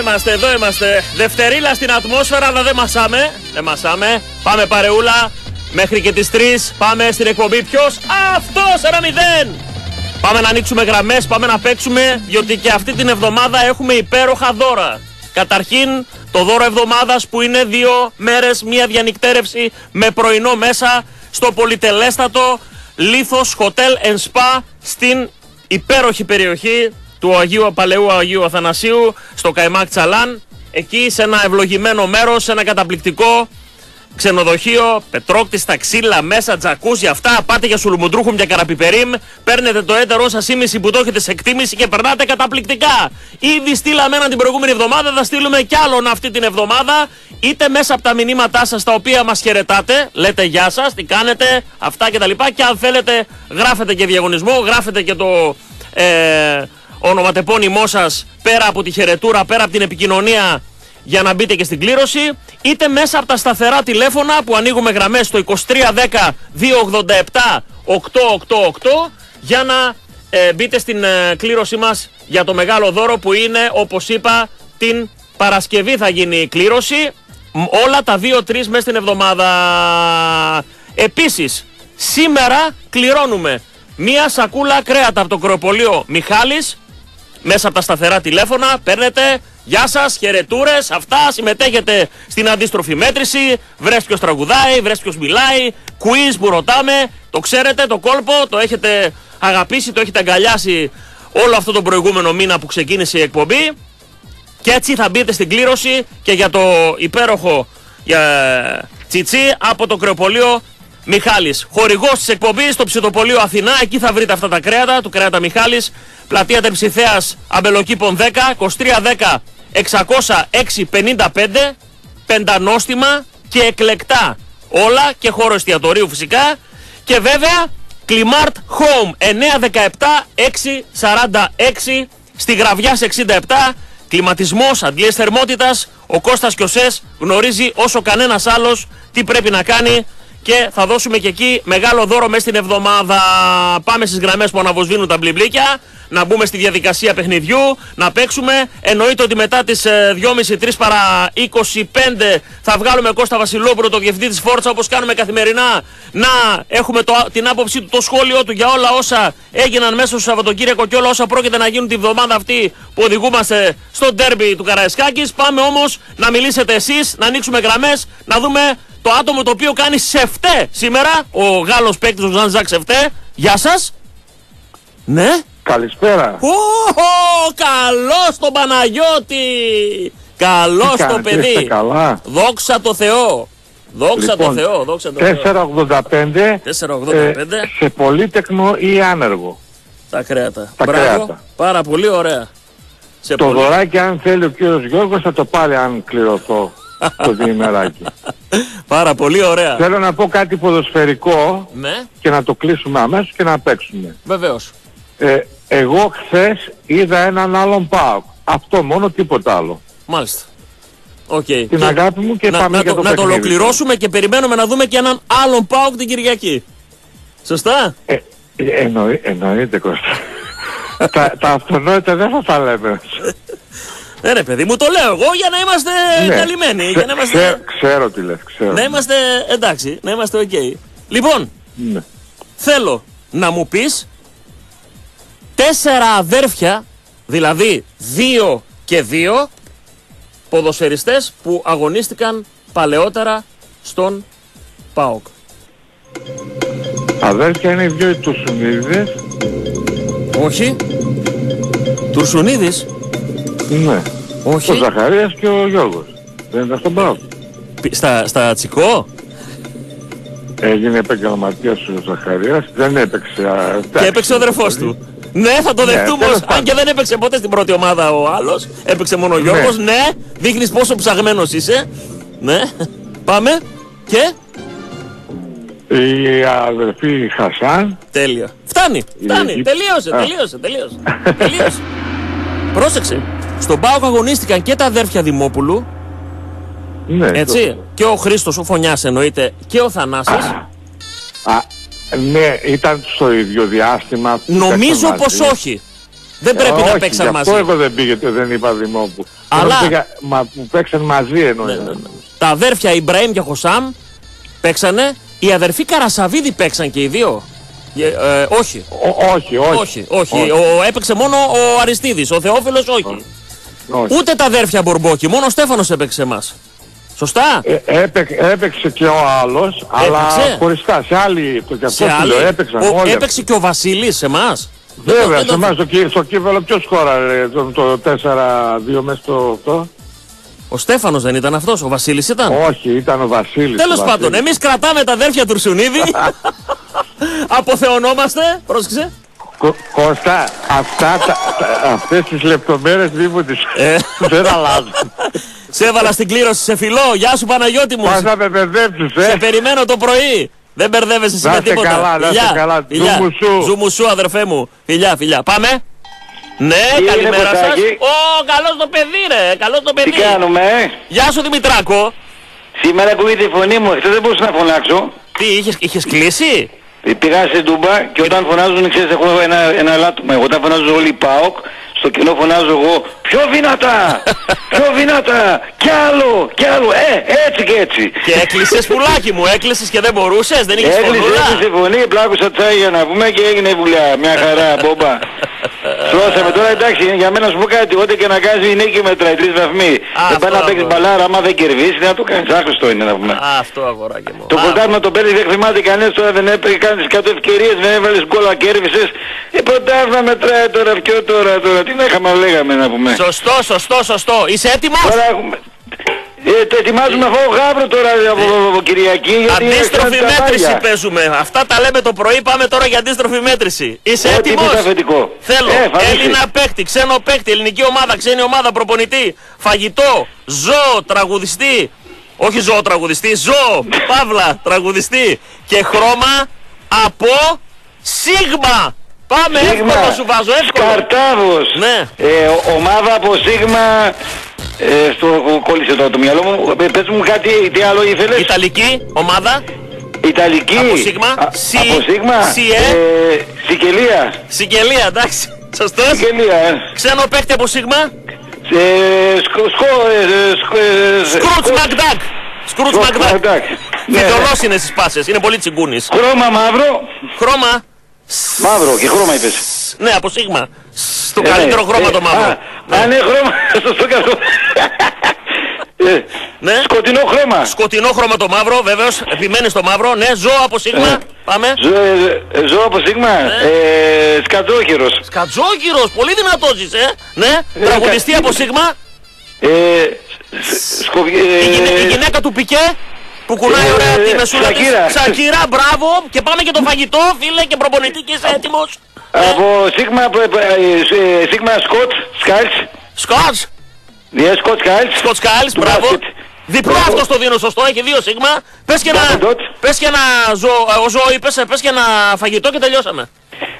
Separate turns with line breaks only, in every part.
είμαστε, εδώ είμαστε, εδώ είμαστε. Δευτερίλα στην ατμόσφαιρα, αλλά δεν μασάμε. Δεν μασάμε. Πάμε παρεούλα. Μέχρι και τις 3 πάμε στην εκπομπή. Ποιος; Αυτός, ένα μηδέν. Πάμε να ανοίξουμε γραμμές, πάμε να παίξουμε, διότι και αυτή την εβδομάδα έχουμε υπέροχα δώρα. Καταρχήν, το δώρο εβδομάδας που είναι δύο μέρες, μία διανυκτέρευση με πρωινό μέσα στο πολυτελέστατο Λίθος Hotel and Spa στην υπέροχη περιοχή του Αγίου Παλαιού Αγίου Αθανασίου στο Καϊμάκ Τσαλάν. Εκεί σε ένα ευλογημένο μέρος, σε ένα καταπληκτικό ξενοδοχείο, πετρόκτης, τα ξύλα, μέσα, τζακούζι, αυτά. Πάτε για σουλουμουντρούχουμ για καραπιπερίμ. Παίρνετε το έντερό σας ήμιση που το έχετε σε εκτίμηση και περνάτε καταπληκτικά. Ήδη στείλαμε έναν την προηγούμενη εβδομάδα, θα στείλουμε κι άλλον αυτή την εβδομάδα. Είτε μέσα από τα μηνύματά σας τα οποία μας χαιρετάτε, λέτε γεια σας, τι κάνετε, αυτά κτλ. Και, και αν θέλετε, γράφετε και διαγωνισμό, γράφετε και το. Ε, ονοματεπώνυμό σας πέρα από τη χαιρετούρα, πέρα από την επικοινωνία για να μπείτε και στην κλήρωση, είτε μέσα από τα σταθερά τηλέφωνα που ανοίγουμε γραμμές στο 2310 287 888 για να ε, μπείτε στην ε, κλήρωσή μας για το μεγάλο δώρο που είναι, όπως είπα, την Παρασκευή θα γίνει η κλήρωση. Όλα τα 2-3 μέσα στην εβδομάδα. Επίσης, σήμερα κληρώνουμε μία σακούλα κρέατα από το κρεοπολείο Μιχάλης μέσα από τα σταθερά τηλέφωνα, παίρνετε Γεια σας, χαιρετούρες, αυτά. Συμμετέχετε στην αντίστροφη μέτρηση. Βρες ποιος τραγουδάει, βρες ποιος μιλάει. Quiz που ρωτάμε. Το ξέρετε, το κόλπο, το έχετε αγαπήσει, το έχετε αγκαλιάσει όλο αυτό το προηγούμενο μήνα που ξεκίνησε η εκπομπή. Και έτσι θα μπείτε στην κλήρωση και για το υπέροχο για τσιτσί από το κρεοπολείο Μιχάλης. Χορηγός της εκπομπής στο ψητοπολείο Αθηνά. Εκεί θα βρείτε αυτά τα κρέατα του κρέατα Μιχάλης. Πλατεία Τερψιθέα Αμπελοκήπων 10, 2310 60655. Πεντανόστιμα και εκλεκτά. Όλα και χώρο εστιατορίου φυσικά. Και βέβαια Κλιμάρτ Home 917 646 στη Γραβιά 67. Κλιματισμός, αντλίες θερμότητας. Ο Κώστας Κιωσές γνωρίζει όσο κανένας άλλος τι πρέπει να κάνει και θα δώσουμε και εκεί μεγάλο δώρο μέσα στην εβδομάδα. Πάμε στις γραμμές που αναβοσβήνουν τα μπλιμπλίκια, να μπούμε στη διαδικασία παιχνιδιού, να παίξουμε. Εννοείται ότι μετά τις 2.30-3 ε, παρα 25 θα βγάλουμε Κώστα Βασιλόπουλο, το διευθυντή της Φόρτσα, όπως κάνουμε καθημερινά, να έχουμε το, την άποψή του, το σχόλιο του για όλα όσα έγιναν μέσα στο Σαββατοκύριακο και όλα όσα πρόκειται να γίνουν τη βδομάδα αυτή που οδηγούμαστε στο ντέρμπι του Καραϊσκάκης. Πάμε όμως να μιλήσετε εσείς, να ανοίξουμε γραμμές, να δούμε το άτομο το οποίο κάνει σεφτέ σήμερα, ο Γάλλος παίκτης ο Ζαν Ζακ Σεφτέ. Γεια σας. Ναι.
Καλησπέρα.
Ω, καλώς τον Παναγιώτη. Καλώς το παιδί.
καλά;
Δόξα τω Θεώ. Δόξα λοιπόν, το Θεώ, δόξα τω
Θεώ. 485, 485. Ε, σε πολύτεκνο ή άνεργο.
Τα κρέατα.
Τα Μπράβο. κρέατα.
Πάρα πολύ ωραία.
Σε το πολύ... δωράκι αν θέλει ο κύριος Γιώργος θα το πάρει αν κληρωθώ το διημεράκι.
Πάρα πολύ ωραία.
Θέλω να πω κάτι ποδοσφαιρικό
ναι.
και να το κλείσουμε αμέσως και να παίξουμε.
Βεβαίως.
Ε, εγώ χθες είδα έναν άλλον ΠΑΟΚ. Αυτό μόνο τίποτα άλλο.
Μάλιστα. Okay.
Την αγάπη μου και
να,
πάμε
να,
για το,
Να το ολοκληρώσουμε και περιμένουμε να δούμε και έναν άλλον ΠΑΟΚ την Κυριακή. Σωστά;
Ε, εννοεί, εννοείται Κώστα. Τα, τα αυτονόητα δεν θα τα λέμε.
Ναι, ρε παιδί μου, το λέω εγώ για να είμαστε ναι. καλυμμένοι.
για να είμαστε... Ξέρω, ξέρω τι λες, ξέρω.
Να είμαστε εντάξει, να είμαστε OK. Okay. Λοιπόν,
ναι.
θέλω να μου πεις τέσσερα αδέρφια, δηλαδή δύο και δύο ποδοσφαιριστές που αγωνίστηκαν παλαιότερα στον ΠΑΟΚ.
Αδέρφια είναι οι δυο οι Τουρσουνίδες.
Όχι. Τουρσουνίδης.
Ναι.
Όχι.
Ο Ζαχαρίας και ο Γιώργος. Δεν ήταν στον Πάο.
Στα, στα Τσικό;
Έγινε επαγγελματίας ο Ζαχαρίας, δεν έπαιξε.
Και έπαιξε ο αδερφός του. Ναι, θα το ναι, δεχτούμε ναι, αν και δεν έπαιξε ποτέ στην πρώτη ομάδα ο άλλος. Έπαιξε μόνο ο ναι. Γιώργος. Ναι, ναι δείχνεις πόσο ψαγμένος είσαι. Ναι, πάμε. Και.
Η αδερφή Χασάν.
Τέλεια. Φτάνει, φτάνει. Η... Τελείωσε, τελείωσε, τελείωσε. τελείωσε. Πρόσεξε. Στον Πάοκ αγωνίστηκαν και τα αδέρφια Δημόπουλου.
Ναι,
έτσι. Το... Και ο Χρήστος, ο Φωνιάς εννοείται, και ο Θανάσης.
Α, ναι, ήταν στο ίδιο διάστημα.
Νομίζω πως όχι. Δεν πρέπει να
Όχι,
παίξαν
γι'
μαζί.
αυτό εγώ δεν πήγε, δεν είπα Δημόπου.
Αλλά-
Εγώ πήγα- Μα που παίξαν μαζί εννοώ.
Ναι, ναι, ναι. Τα αδέρφια Ιμπραήμ και Χωσάμ παίξανε. Οι αδερφοί Καρασαβίδη παίξαν και οι δύο. Ε, ε, όχι.
Ο- όχι, όχι.
Όχι, όχι. Ο, έπαιξε μόνο ο Αριστίδης, ο Θεόφιλος όχι.
όχι.
Ούτε τα αδέρφια Μπορμπόκη, μόνο ο Στέφανος έπαιξε εμάς. Σωστά;
Ε, έπαιξε, έπαιξε και ο άλλος, αλλά
Έπαιξε;
χωριστά. Σε άλλη, το και αυτό
σε
σου
άλλη.
λέω, έπαιξαν
ο-
όλοι.
έπαιξε και ο Βασίλης σε εμάς.
Βέβαια,
Δεν
σε
το-
εμάς στο, κύ- στο κύπελο ποιος χώραρε το, το 4-2 μέσα στο αυτό;
Ο Στέφανος δεν ήταν αυτός, ο Βασίλης ήταν;
Όχι, ήταν ο Βασίλης.
Τέλος
ο
πάντων,
Βασίλης.
εμείς κρατάμε τα αδέρφια του Ρσουνίδη. Αποθεωνόμαστε. Πρόσεξε.
Κω- Κώστα, αυτά, τα, τα, αυτές τις λεπτομέρειες μη τις
Ε.
δεν αλλάζουν.
Σε έβαλα στην κλήρωση σε φιλό. Γεια σου Παναγιώτη μου.
Πας να με μπερδέψεις,
Σε
ε.
περιμένω το πρωί. Δεν μπερδεύεσαι εσύ
Να
με
είστε
τίποτα.
καλά, να είστε
Φιλιά,
καλά.
φιλιά.
Ζουμουσού.
Ζουμουσού, αδερφέ μου. Φιλιά, φιλιά. Πάμε. Ναι,
είναι,
καλημέρα σας.
Κωστάκη;
Ω, καλώς το παιδί ρε. Καλώς το
Τι
παιδί.
κάνουμε, ε;
Γεια σου Δημητράκο.
Σήμερα ακούγεται η φωνή μου, χθες δεν μπορούσα να φωνάξω.
Τι, είχες, είχες κλείσει;
Ε, Πήγα σε ντούμπα και όταν φωνάζουν, ξέρεις, έχω ένα, ένα λάτωμα. Εγώ όταν φωνάζουν όλοι οι ΠΑΟΚ, στο κοινό φωνάζω εγώ πιο δυνατά, πιο δυνατά, κι άλλο, κι άλλο, ε, έτσι και έτσι.
Και έκλεισες πουλάκι μου. Έκλεισες και δεν μπορούσες. Δεν είχες
Έκλεισε,
φωνούλα;
έκλεισε φωνή, πλάκουσα τσάι για να πούμε και έγινε βουλιά. Μια χαρά, μπόμπα. Στρώσαμε τώρα εντάξει, για μένα να σου πω κάτι, ό,τι και να κάνεις η νίκη μετράει, τρεις βαθμοί. Δεν πάει να
αυτό,
παίξεις
αυτό.
μπαλάρα, άμα δεν κερδίσεις, δεν θα το κάνεις, άχρηστο είναι να πούμε.
Α, αυτό αγοράκι μου.
Το
Α,
πρωτάθλημα το παίρνεις, δεν θυμάται κανένας τώρα, δεν έπαιξε, κάνεις 100 ευκαιρίες, δεν έβαλες γκολ, κέρδισες. Ε, πρωτάθλημα μετράει τώρα, ποιο τώρα, τώρα, τι να είχαμε, λέγαμε να πούμε.
Σωστό, σωστό, σωστό. Είσαι έτοιμος;
Τώρα έχουμε... Ε, το ετοιμάζουμε αυτό γάβρο τώρα από, από Κυριακή, γιατί
Αντίστροφη
είναι τα
μέτρηση
πάγια.
παίζουμε. Αυτά τα λέμε το πρωί. Πάμε τώρα για αντίστροφη μέτρηση. Είσαι
Ό,τι
έτοιμος;
πεις αφεντικό.
Θέλω
Ε, φανίσει.
Έλληνα παίκτη, ξένο παίκτη, ελληνική ομάδα, ξένη ομάδα, προπονητή, φαγητό, ζώο, τραγουδιστή. Όχι ζώο τραγουδιστή, ζώο, παύλα, τραγουδιστή. Και χρώμα από Σίγμα. Πάμε,
Σίγμα,
εύκολο σου βάζω, εύκολο.
Σκαρτάβος.
Ναι.
Ε, ο- ομάδα από Σίγμα. Ε, στο κόλλησε τώρα το μυαλό μου. Ε, πες μου κάτι, τι άλλο ήθελες;
Ιταλική ομάδα,
Ιταλική.
Από Σίγμα.
Α,
Σι-
Από Σίγμα.
Σιε.
Ε, Σικελία.
Σικελία, εντάξει. Σωστός.
Σικελία. ε.
Ξένο παίκτη από Σίγμα.
Ε, σκο, σκο, ε, σκο, ε,
Σκρούτς
σκο-
Μακδάκ. Σκρούτς
Σκρούτς
Μακδάκ.
Μακδάκ. Ναι.
Φιτολός είναι στις πάσες, είναι πολύ τσιγκούνης.
Χρώμα μαύρο.
Χρώμα,
Μαύρο και χρώμα είπες.
ναι από Σίγμα. Στο
Ε,
καλύτερο
ναι.
χρώμα
Ε,
το μαύρο.
Α, α, ναι, χρώμα. Σωστό και αυτό. Ε,
Ναι.
Σκοτεινό χρώμα.
Σκοτεινό χρώμα το μαύρο, βέβαιως, επιμένει στο μαύρο. Ναι, ζώο από Σίγμα.
Ε.
Πάμε.
Ζω, ε, ζω από Σίγμα.
Ναι.
Ε, σκατζόχυρος.
Σκατζόκυρος, πολύ δυνατός είσαι. Ναι,
Ε,
τραγουδιστή
κα-
από Σίγμα.
Ε, σ- σκο- ε,
Η, γυναι- η γυναίκα του Πικέ. Που κουνάει
Ε,
ωραία τη
ε,
μεσούλα της.
Σακύρα.
Σακύρα, μπράβο. Και πάμε και το φαγητό, φίλε και προπονητή και είσαι έτοιμος.
Από Σίγμα, ε, ε, Σίγμα Σκοτ, Σκάλτς.
Σκοτς.
Ναι, Σκοτ Σκάλτς.
Σκοτ Σκάλς,
Του
μπράβο.
μπάσκετ.
Διπλό
Μπράβο.
αυτό το δίνω σωστό, έχει δύο σίγμα. Πες και, ένα,
Double dot.
πες και ένα ζω, ο ζώο, πες, πες και ένα φαγητό και τελειώσαμε.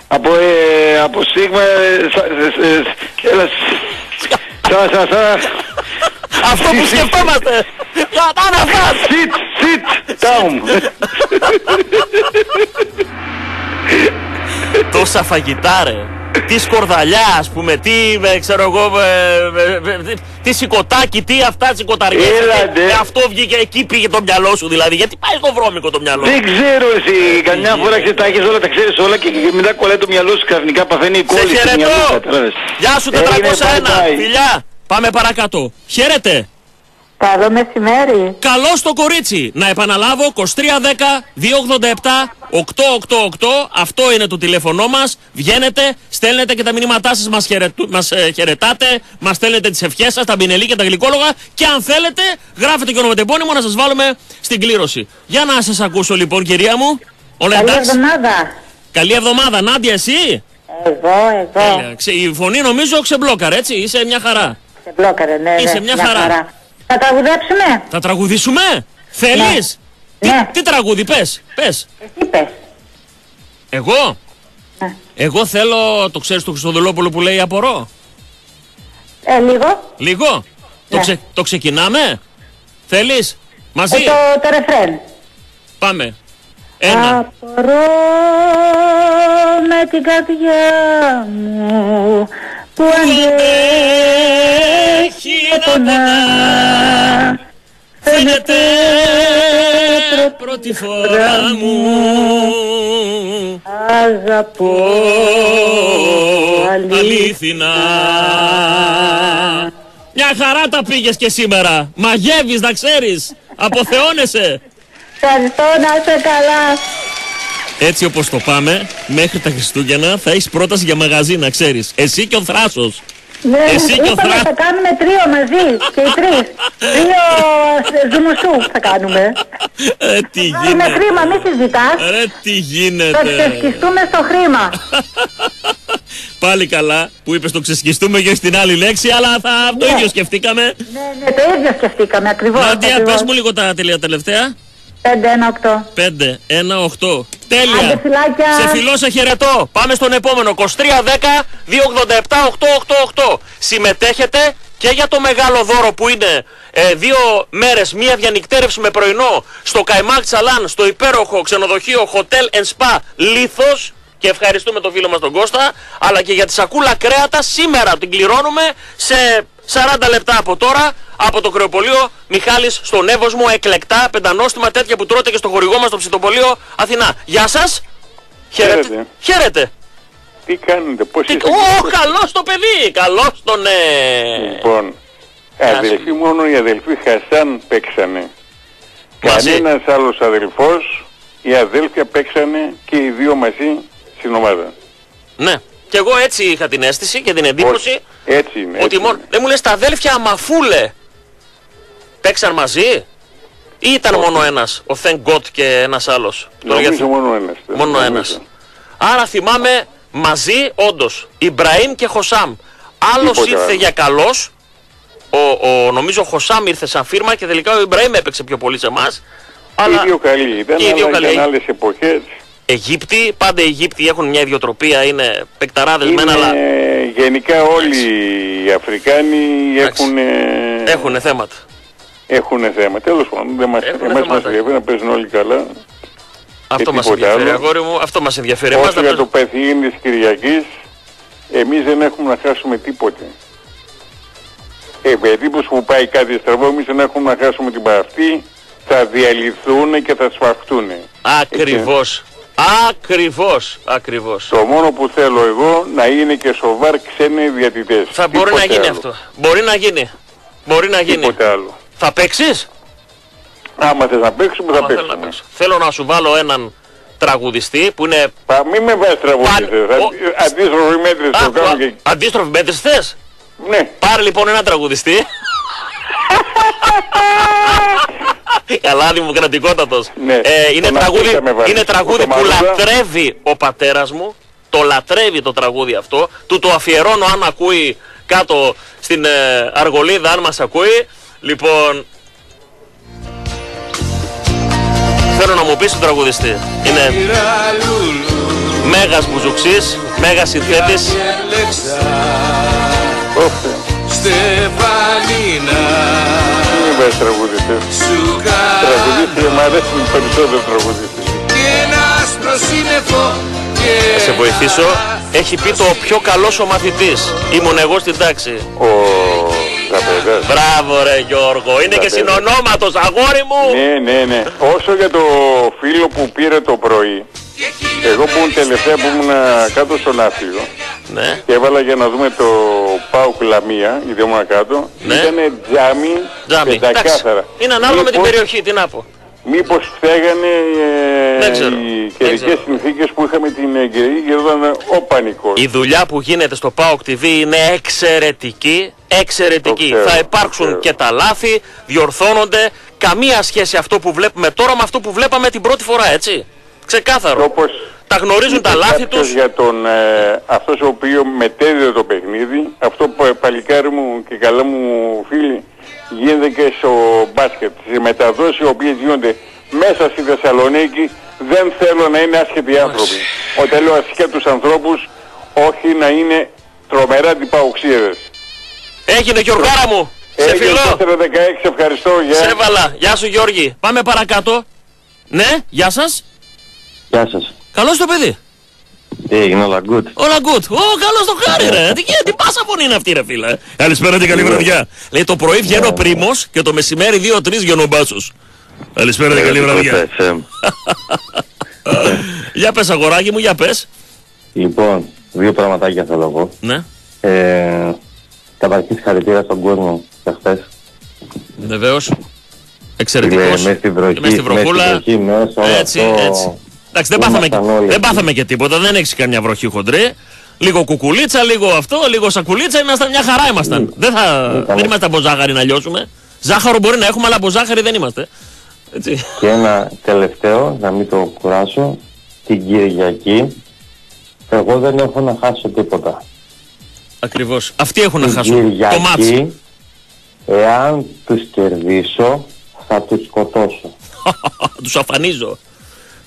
Από, ε, από Σίγμα, ε, σα- ε, ε, έλα, σ- σα, σα, σα,
Αυτό που σκεφτόμαστε. Κατά να φας.
Sit, sit, down.
Τόσα φαγητά ρε. Τι σκορδαλιά ας πούμε, τι ε, ξέρω εγώ, ε, ε, ε, τι- τι σηκωτάκι, τι αυτά σηκωταριές.
Έλατε.
Ε, ε, αυτό βγήκε, εκεί πήγε το μυαλό σου δηλαδή. Γιατί πάει στο βρώμικο το μυαλό.
Δεν ξέρω εσύ, καμιά φορά ξέρεις, τα έχεις όλα, τα ξέρεις όλα και, και μετά κολλάει το μυαλό σου ξαφνικά παθαίνει η
Σε
κόλληση του μυαλού,
χαιρετώ.
κατάλαβες.
Γεια σου
Έγινε,
401.
bye bye.
Φιλιά. Πάμε παρακάτω. Χαίρετε.
Καλό μεσημέρι.
Καλό στο κορίτσι. Να επαναλάβω 2310 287 888. Αυτό είναι το τηλέφωνό μας. Βγαίνετε, στέλνετε και τα μηνύματά σας, μας χαιρετου... μας, ε, χαιρετάτε, μας στέλνετε τις ευχές σας, τα μπινελί και τα γλυκόλογα. Και αν θέλετε, γράφετε και ονοματεπώνυμο να σας βάλουμε στην κλήρωση. Για να σας ακούσω λοιπόν, κυρία μου. Όλα
Καλή
εντάξει;
εβδομάδα.
Καλή εβδομάδα, Νάντια, εσύ;
Εγώ, εγώ.
Τέλεια. Ξε- Η φωνή νομίζω ξεμπλόκαρε, έτσι; Είσαι μια χαρά.
Σε μπλόκαρε, ναι,
Είσαι
ναι,
μια χαρά.
Θα τραγουδέψουμε;
Θα τραγουδήσουμε; Θέλεις; Τι,
Ναι.
τι τραγούδι, πες, πες.
Εσύ πες.
Εγώ;
Ναι.
Εγώ θέλω, το ξέρεις το Χριστοδουλόπουλο που λέει απορώ.
Ε, λίγο.
Λίγο. Το,
Ναι.
ξε, το ξεκινάμε; Θέλεις; Μαζί.
Ε, το, το ρεφρέν.
Πάμε. Ένα.
Απορώ με την καρδιά μου που αντέχει να πονά
Φαίνεται πρώτη φορά μου
αγαπώ
αλήθινα. Μια χαρά τα πήγες και σήμερα. Μαγεύεις να ξέρεις. Αποθεώνεσαι.
Ευχαριστώ να είστε καλά.
Έτσι όπως το πάμε, μέχρι τα Χριστούγεννα θα έχεις πρόταση για μαγαζί να ξέρεις. Εσύ και ο Θράσος.
Ναι,
Εσύ και ο
είπαμε
Θρά-
θα κάνουμε τρίο μαζί και οι τρεις. Τρίο ζουμουσού θα κάνουμε.
Ε, τι
Με
γίνεται;
χρήμα, μη συζητάς.
Ρε, τι
Θα
γίνεται.
ξεσκιστούμε στο χρήμα.
Πάλι καλά που είπες το ξεσκιστούμε και στην άλλη λέξη, αλλά θα το
Ναι.
ίδιο σκεφτήκαμε.
Ναι, ναι, το ίδιο σκεφτήκαμε ακριβώς.
Νάντια,
ακριβώς.
πες μου λίγο τα τελεία τελευταία.
5-1-8.
5, 1, 8. Τέλεια.
Άντε, φιλάκια.
Σε φιλό, σε χαιρετώ. Πάμε στον επόμενο. 2310 287 888. Συμμετέχετε και για το μεγάλο δώρο που είναι ε, δύο μέρες, μία διανυκτέρευση με πρωινό στο Καϊμάκ Τσαλάν, στο υπέροχο ξενοδοχείο Hotel and Spa Λίθος και ευχαριστούμε τον φίλο μας τον Κώστα, αλλά και για τη σακούλα κρέατα σήμερα την κληρώνουμε σε 40 λεπτά από τώρα από το κρεοπολείο Μιχάλης στον Εύωσμο, εκλεκτά, πεντανόστιμα τέτοια που τρώτε και στο χορηγό μας στο ψητοπολείο Αθηνά. Γεια σας! Χαίρετε!
Χαίρετε.
Χαίρετε!
Τι κάνετε, πώς
Τι-
είστε.
Ω, καλός το παιδί! Καλός το ναι!
Λοιπόν, αδελφοί μόνο οι αδελφοί Χασάν παίξανε.
Μαζί.
Κανένας άλλος αδελφός, οι αδέλφια παίξανε και οι δύο μαζί στην ομάδα.
Ναι. Και εγώ έτσι είχα την αίσθηση και την εντύπωση
Όχι, Έτσι είναι.
ότι
έτσι
μόνο.
είναι.
Δεν μου λες τα αδέλφια Αμαφούλε παίξαν μαζί; Ή ήταν μόνο ένας, ο Thank God και ένας άλλος; Τώρα
Νομίζω
για-
μόνο ένας.
Μόνο
Νομίζω.
ένας. Άρα θυμάμαι μαζί, όντως, Ιμπραήμ και Χωσάμ. Άλλος
Τίποτε
ήρθε
άλλο.
για καλός, ο, ο, νομίζω ο Χωσάμ ήρθε σαν φίρμα και τελικά ο Ιμπραήμ έπαιξε πιο πολύ σε εμάς.
Και οι δύο καλοί ήταν,
και οι δύο
αλλά
καλοί.
ήταν άλλες εποχές.
Αιγύπτιοι, πάντα οι Αιγύπτιοι έχουν μια ιδιοτροπία, είναι παικταράδες
Είναι,
μένα, αλλά
γενικά όλοι οι Αφρικάνοι
Εντάξει.
έχουν,
έχουν θέματα.
έχουν θέμα. Τέλος πάντων, δεν μας,
Έχουνε
εμάς μας
θέματα.
ενδιαφέρει να παίζουν όλοι καλά.
Αυτό μας
τίποτα
ενδιαφέρει,
άλλο.
αγόρι μου, αυτό μας ενδιαφέρει. Εμάς
Όσο
να
για το
παίζουμε-
πεθύγιν της Κυριακής, εμείς δεν έχουμε να χάσουμε τίποτε. Ε, περίπου που πάει κάτι στραβό, εμείς δεν έχουμε να χάσουμε την παραυτή, θα διαλυθούν και θα σφαχτούν.
Ακριβώς. Ακριβώς. Ακριβώς.
Το μόνο που θέλω εγώ να είναι και σοβαρ ξένοι διατητές.
Θα μπορεί να
Τίποτε
γίνει
άλλο.
αυτό. Μπορεί να γίνει. Μπορεί να γίνει.
Τίποτε άλλο.
Θα παίξεις;
Άμα θες να παίξουμε, θα
Άμα θέλω να
παίξουμε.
παίξω. Θέλω να σου βάλω έναν τραγουδιστή που είναι.
Πα, μη με βάζεις τραγουδιστές.
Πάλι- ο-
Αντίστροφη μέτρηση
Α,
το κάνω
α,
και...
Αντίστροφη μέτρηση θες;
Ναι.
Πάρε λοιπόν έναν τραγουδιστή. Καλά, δημοκρατικότατος.
Ναι,
Ε, είναι
τον
τραγούδι,
Αφρίκα με βάλεις.
είναι τραγούδι
Το
που
Μαρούδα.
λατρεύει ο πατέρας μου. Το λατρεύει το τραγούδι αυτό. Του το αφιερώνω αν ακούει κάτω στην ε, Αργολίδα, αν μας ακούει. Λοιπόν, θέλω να μου πεις τον τραγουδιστής. Είναι μέγας μπουζουξής, μέγας συνθέτης.
Μη με βάζεις τραγουδιστές.
σου
Τραγουδίστρια, μου αρέσουν περισσότερο τραγουδιστές.
και ένα άσπρο σύννεφο και
Θα σε βοηθήσω. Έχει πει το πιο καλός ο μαθητής. Ήμουν εγώ στην τάξη.
Ο Ζαπεδάς.
Μπράβο ρε Γιώργο. Είναι και
Μπράβο.
συνονόματος αγόρι μου.
Ναι, ναι, ναι. Όσο για το φίλο που πήρε το πρωί, εγώ που ήμουν τελευταία που ήμουν κάτω στο ναύπηγο
Ναι.
και έβαλα για να δούμε το Πάουκ Λαμία, γιατί ήμουν κάτω,
Ναι.
ήταν τζάμι,
Τζάμι. Εντάξει.
πεντακάθαρα.
Είναι ανάλογα με την
Μήπως-
περιοχή. Τι να πω.
Μήπως φταίγανε ε,
Δεν ξέρω.
οι
Δεν
καιρικές
ξέρω.
συνθήκες που είχαμε την εγκαιρή και ήταν ο πανικός.
Η δουλειά που γίνεται στο PAOK TV είναι εξαιρετική. Εξαιρετική.
Το ξέρω,
Θα
το
υπάρξουν
ξέρω.
και τα λάθη, διορθώνονται. Καμία σχέση αυτό που βλέπουμε τώρα με αυτό που βλέπαμε την πρώτη φορά, έτσι. Ξεκάθαρο.
Όπως
Τα γνωρίζουν τα
είπε
λάθη
κάποιος
τους.
για τον, ε, αυτός ο οποίος μετέδιδε το παιχνίδι, αυτό που ε, παλικάρι μου και καλά μου φίλοι γίνεται και στο μπάσκετ. Στις μεταδόσεις οι οποίες γίνονται μέσα στη Θεσσαλονίκη δεν θέλω να είναι άσχετοι άνθρωποι. Όταν λέω ασχέτους ανθρώπους, όχι να είναι τρομερά αντιπαοξίδες.
Έγινε Γιωργάρα μου. Σε
Έγινε
φιλώ.
4-16, ευχαριστώ. Γεια.
Σε έβαλα. Γεια σου Γιώργη. Πάμε παρακάτω. Ναι, γεια σας.
Γεια σας.
Καλώς το παιδί.
Τι έγινε, όλα good;
Όλα good. Ω, καλώς το χάρη ρε. Τι, τι πάσα φωνή είναι αυτή ρε φίλε; Καλησπέρα και καλή βραδιά. Λέει το πρωί βγαίνει ο πρίμος και το μεσημέρι 2-3 βγαίνει ο μπάσος. Καλησπέρα και καλή βραδιά.
FM.
Για πες αγοράκι μου, για πες.
Λοιπόν, δύο πραγματάκια θέλω να πω.
Ναι,
Ε, καταρχήν συγχαρητήρια στον κόσμο για χθες.
βεβαίως. Εξαιρετικός.
Μέσα στη βροχή,
Μες στη βροχούλα.
μέσα στη βροχή, μέσα όλο
Έτσι,
αυτό.
έτσι. Εντάξει, δεν πάθαμε,
Ήμασταν όλοι
δεν
εκεί.
πάθαμε και τίποτα, δεν έχεις καμιά βροχή χοντρή. Λίγο κουκουλίτσα, λίγο αυτό, λίγο σακουλίτσα, ήμασταν μια χαρά ήμασταν. Δεν, θα,
Ήταν.
δεν είμαστε από ζάχαρη να λιώσουμε. Ζάχαρο μπορεί να έχουμε, αλλά από ζάχαρη δεν είμαστε. Έτσι.
Και ένα τελευταίο, να μην το κουράσω, την Κυριακή, εγώ δεν έχω να χάσω τίποτα.
Ακριβώς. Αυτοί έχουν να
Την
χάσουν. Το μάτς.
Κυριακή, εάν τους κερδίσω, θα τους σκοτώσω.
Τους αφανίζω.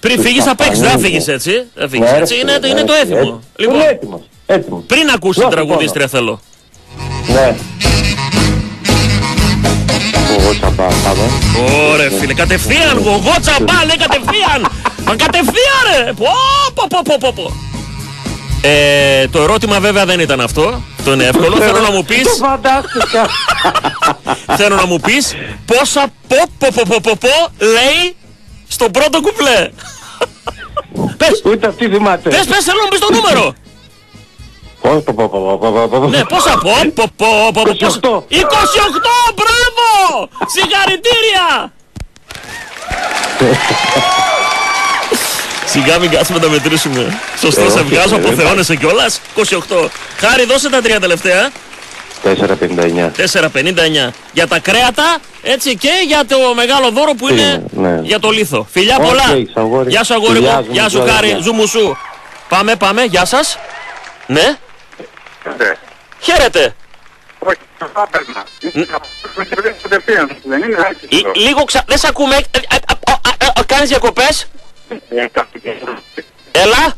Πριν
Τους
φύγεις θα παίξεις, δεν θα
αφανίζω.
φύγεις έτσι. Δεν φύγεις
Ναι,
έτσι,
ρε,
είναι,
φίλε,
είναι
ναι,
το
ρε,
έθιμο.
έτσι.
Λοιπόν,
Είμαι έτοιμος, έτοιμος.
πριν ακούσεις την
Δώσε
τραγουδίστρια θέλω.
Ναι. Εγώ τσαμπά, πάμε.
Ωραία φίλε, κατευθείαν, γογό τσαμπά, λέει κατευθείαν. Μα κατευθείαν ρε. Πω, πω, πω, πω, πω, πω. Ε, το ερώτημα βέβαια δεν ήταν αυτό. Το είναι εύκολο. Θέλω να μου πεις,
φαντάστηκα.
θέλω να μου πεις πόσα πω, πω, πω, πω, πω, πω λέει στο πρώτο κουπλέ. Πες,
Ούτε αυτή θυμάται.
πες, πες, θέλω να μου πεις το νούμερο.
Πώς, πω, πω, πω, πω, πω, πω.
Ναι, πόσα πω, πω, πω, πω, πω, πόσα-
28.
28, μπράβο! Συγχαρητήρια! Σιγά μην κάτσουμε να τα μετρήσουμε. Σωστό,
Ε,
σε
όχι,
βγάζω,
ε,
αποθεώνεσαι κιόλας. 28. Χάρη, δώσε τα τρία τελευταία.
4,59.
4,59. Για τα κρέατα, έτσι και για το μεγάλο δώρο που
Τι
είναι
είναι, ναι.
για το λίθο. Φιλιά
Όχι,
πολλά.
έχεις, αγόρι.
Γεια σου αγόρι
Φιλιά,
μου. Γεια σου
ζουμουσού,
Χάρη.
αγόρια.
Ζουμουσού. Πάμε, πάμε. Γεια σας. Ναι. Χαίρετε.
Όχι, το άπερνα. Κατευθείαν, δεν είναι άκρη.
Λ- Λίγο ξα... Δεν σε ακούμε. Ε, ε, ε, ε, ε, Κάνεις διακοπές; Έλα.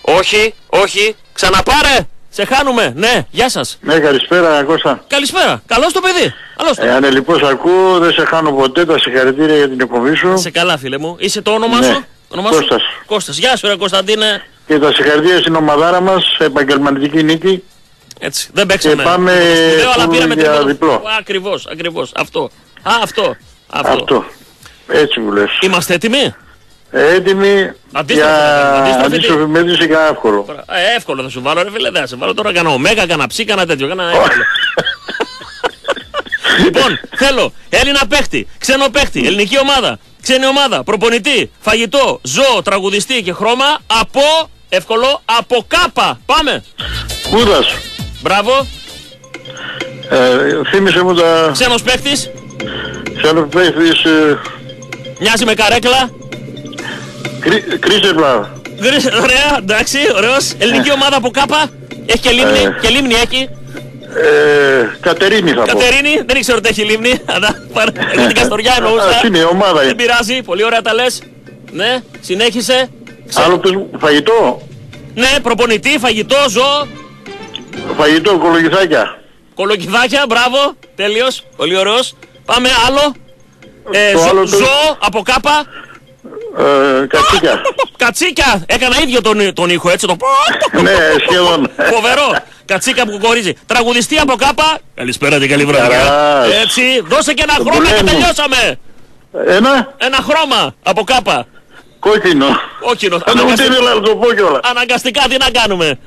Όχι, όχι. Ξαναπάρε. Σε χάνουμε. Ναι, γεια σας.
Ναι, καλησπέρα Κώστα.
Καλησπέρα. Καλώς το παιδί. Καλώς το.
Ε, αν λοιπόν ακούω, δεν σε χάνω ποτέ, τα συγχαρητήρια για την εκπομπή σου
Σε καλά φίλε μου. Είσαι το όνομά
Ναι.
σου; Το όνομά σου;
Κώστας.
Κώστας. Γεια σου ρε Κωνσταντίνε.
και τα συγχαρητήρια στην ομαδάρα μας, επαγγελματική νίκη.
Έτσι. Δεν παίξαμε.
Και πάμε
τίποτα σπουδαίο, αλλά
φούρνο
πήραμε
για
τρίποντο.
διπλό.
Ακριβώς, ακριβώς. Αυτό. Α, αυτό. Αυτό.
Αυτό. Έτσι μου λες.
Είμαστε έτοιμοι;
Έτοιμοι
Αντίστροφη,
για
αντίστροφη τι;
αντίστροφη μέτρηση για εύκολο.
Ε, εύκολο θα σου βάλω ρε φίλε. Δεν θα σε βάλω τώρα. Κάνα ωμέγα, κάνα ψή, κάνα τέτοιο. Κάνα εύκολο. λοιπόν, θέλω Έλληνα παίχτη, ξένο παίχτη, ελληνική ομάδα, ξένη ομάδα, προπονητή, φαγητό, ζώο, τραγουδιστή και χρώμα από, εύκολο, από κάπα. Πάμε.
Κούδας,
Μπράβο.
ε, θύμισε μου τα
Ξένος παίχτης,
ξενοπαίχτης ε,
μοιάζει με καρέκλα.
Κρί- Κρίσεπλα.
Γκρι- Ωραία, εντάξει, ωραίος. Ελληνική ομάδα από κάπα. Έχει και λίμνη,
Ε.
και λίμνη έχει.
Ε, Κατερίνη θα πω.
Κατερίνη, δεν ήξερα ότι έχει λίμνη. Αλλά πάρε- Εγώ την Καστοριά εννοούσα.
Αυτή είναι η ομάδα.
Δεν
είναι.
πειράζει, πολύ ωραία τα λες. Ναι, συνέχισε. Ξέ-
Άλλο πες μου, φαγητό;
Ναι, προπονητή, φαγητό, ζώο,
Φαγητό, κολογιθάκια.
κολοκυδάκια, μπράβο, τέλειος, πολύ ωραίος. Πάμε άλλο. Ε,
Το
ζω-
άλλο το-
ζώο, από κάπα.
Ε, κατσίκια.
Κατσίκα, έκανα ίδιο τον, τον ήχο, έτσι το...
ναι, σχεδόν.
Φοβερό. Κατσίκα που κοκορίζει. Τραγουδιστή από κάπα. Καλησπέρα και καλή βραδιά.
Χαράς.
Έτσι, δώσε και ένα
Το
χρώμα και
μπλε μου.
τελειώσαμε.
Ένα,
Ένα χρώμα από κάπα.
κόκκινο.
Κόκκινο.
Αν ούτε
Αναγκαστικά,
ήθελα να το πω κιόλα.
αναγκαστικά τι να κάνουμε.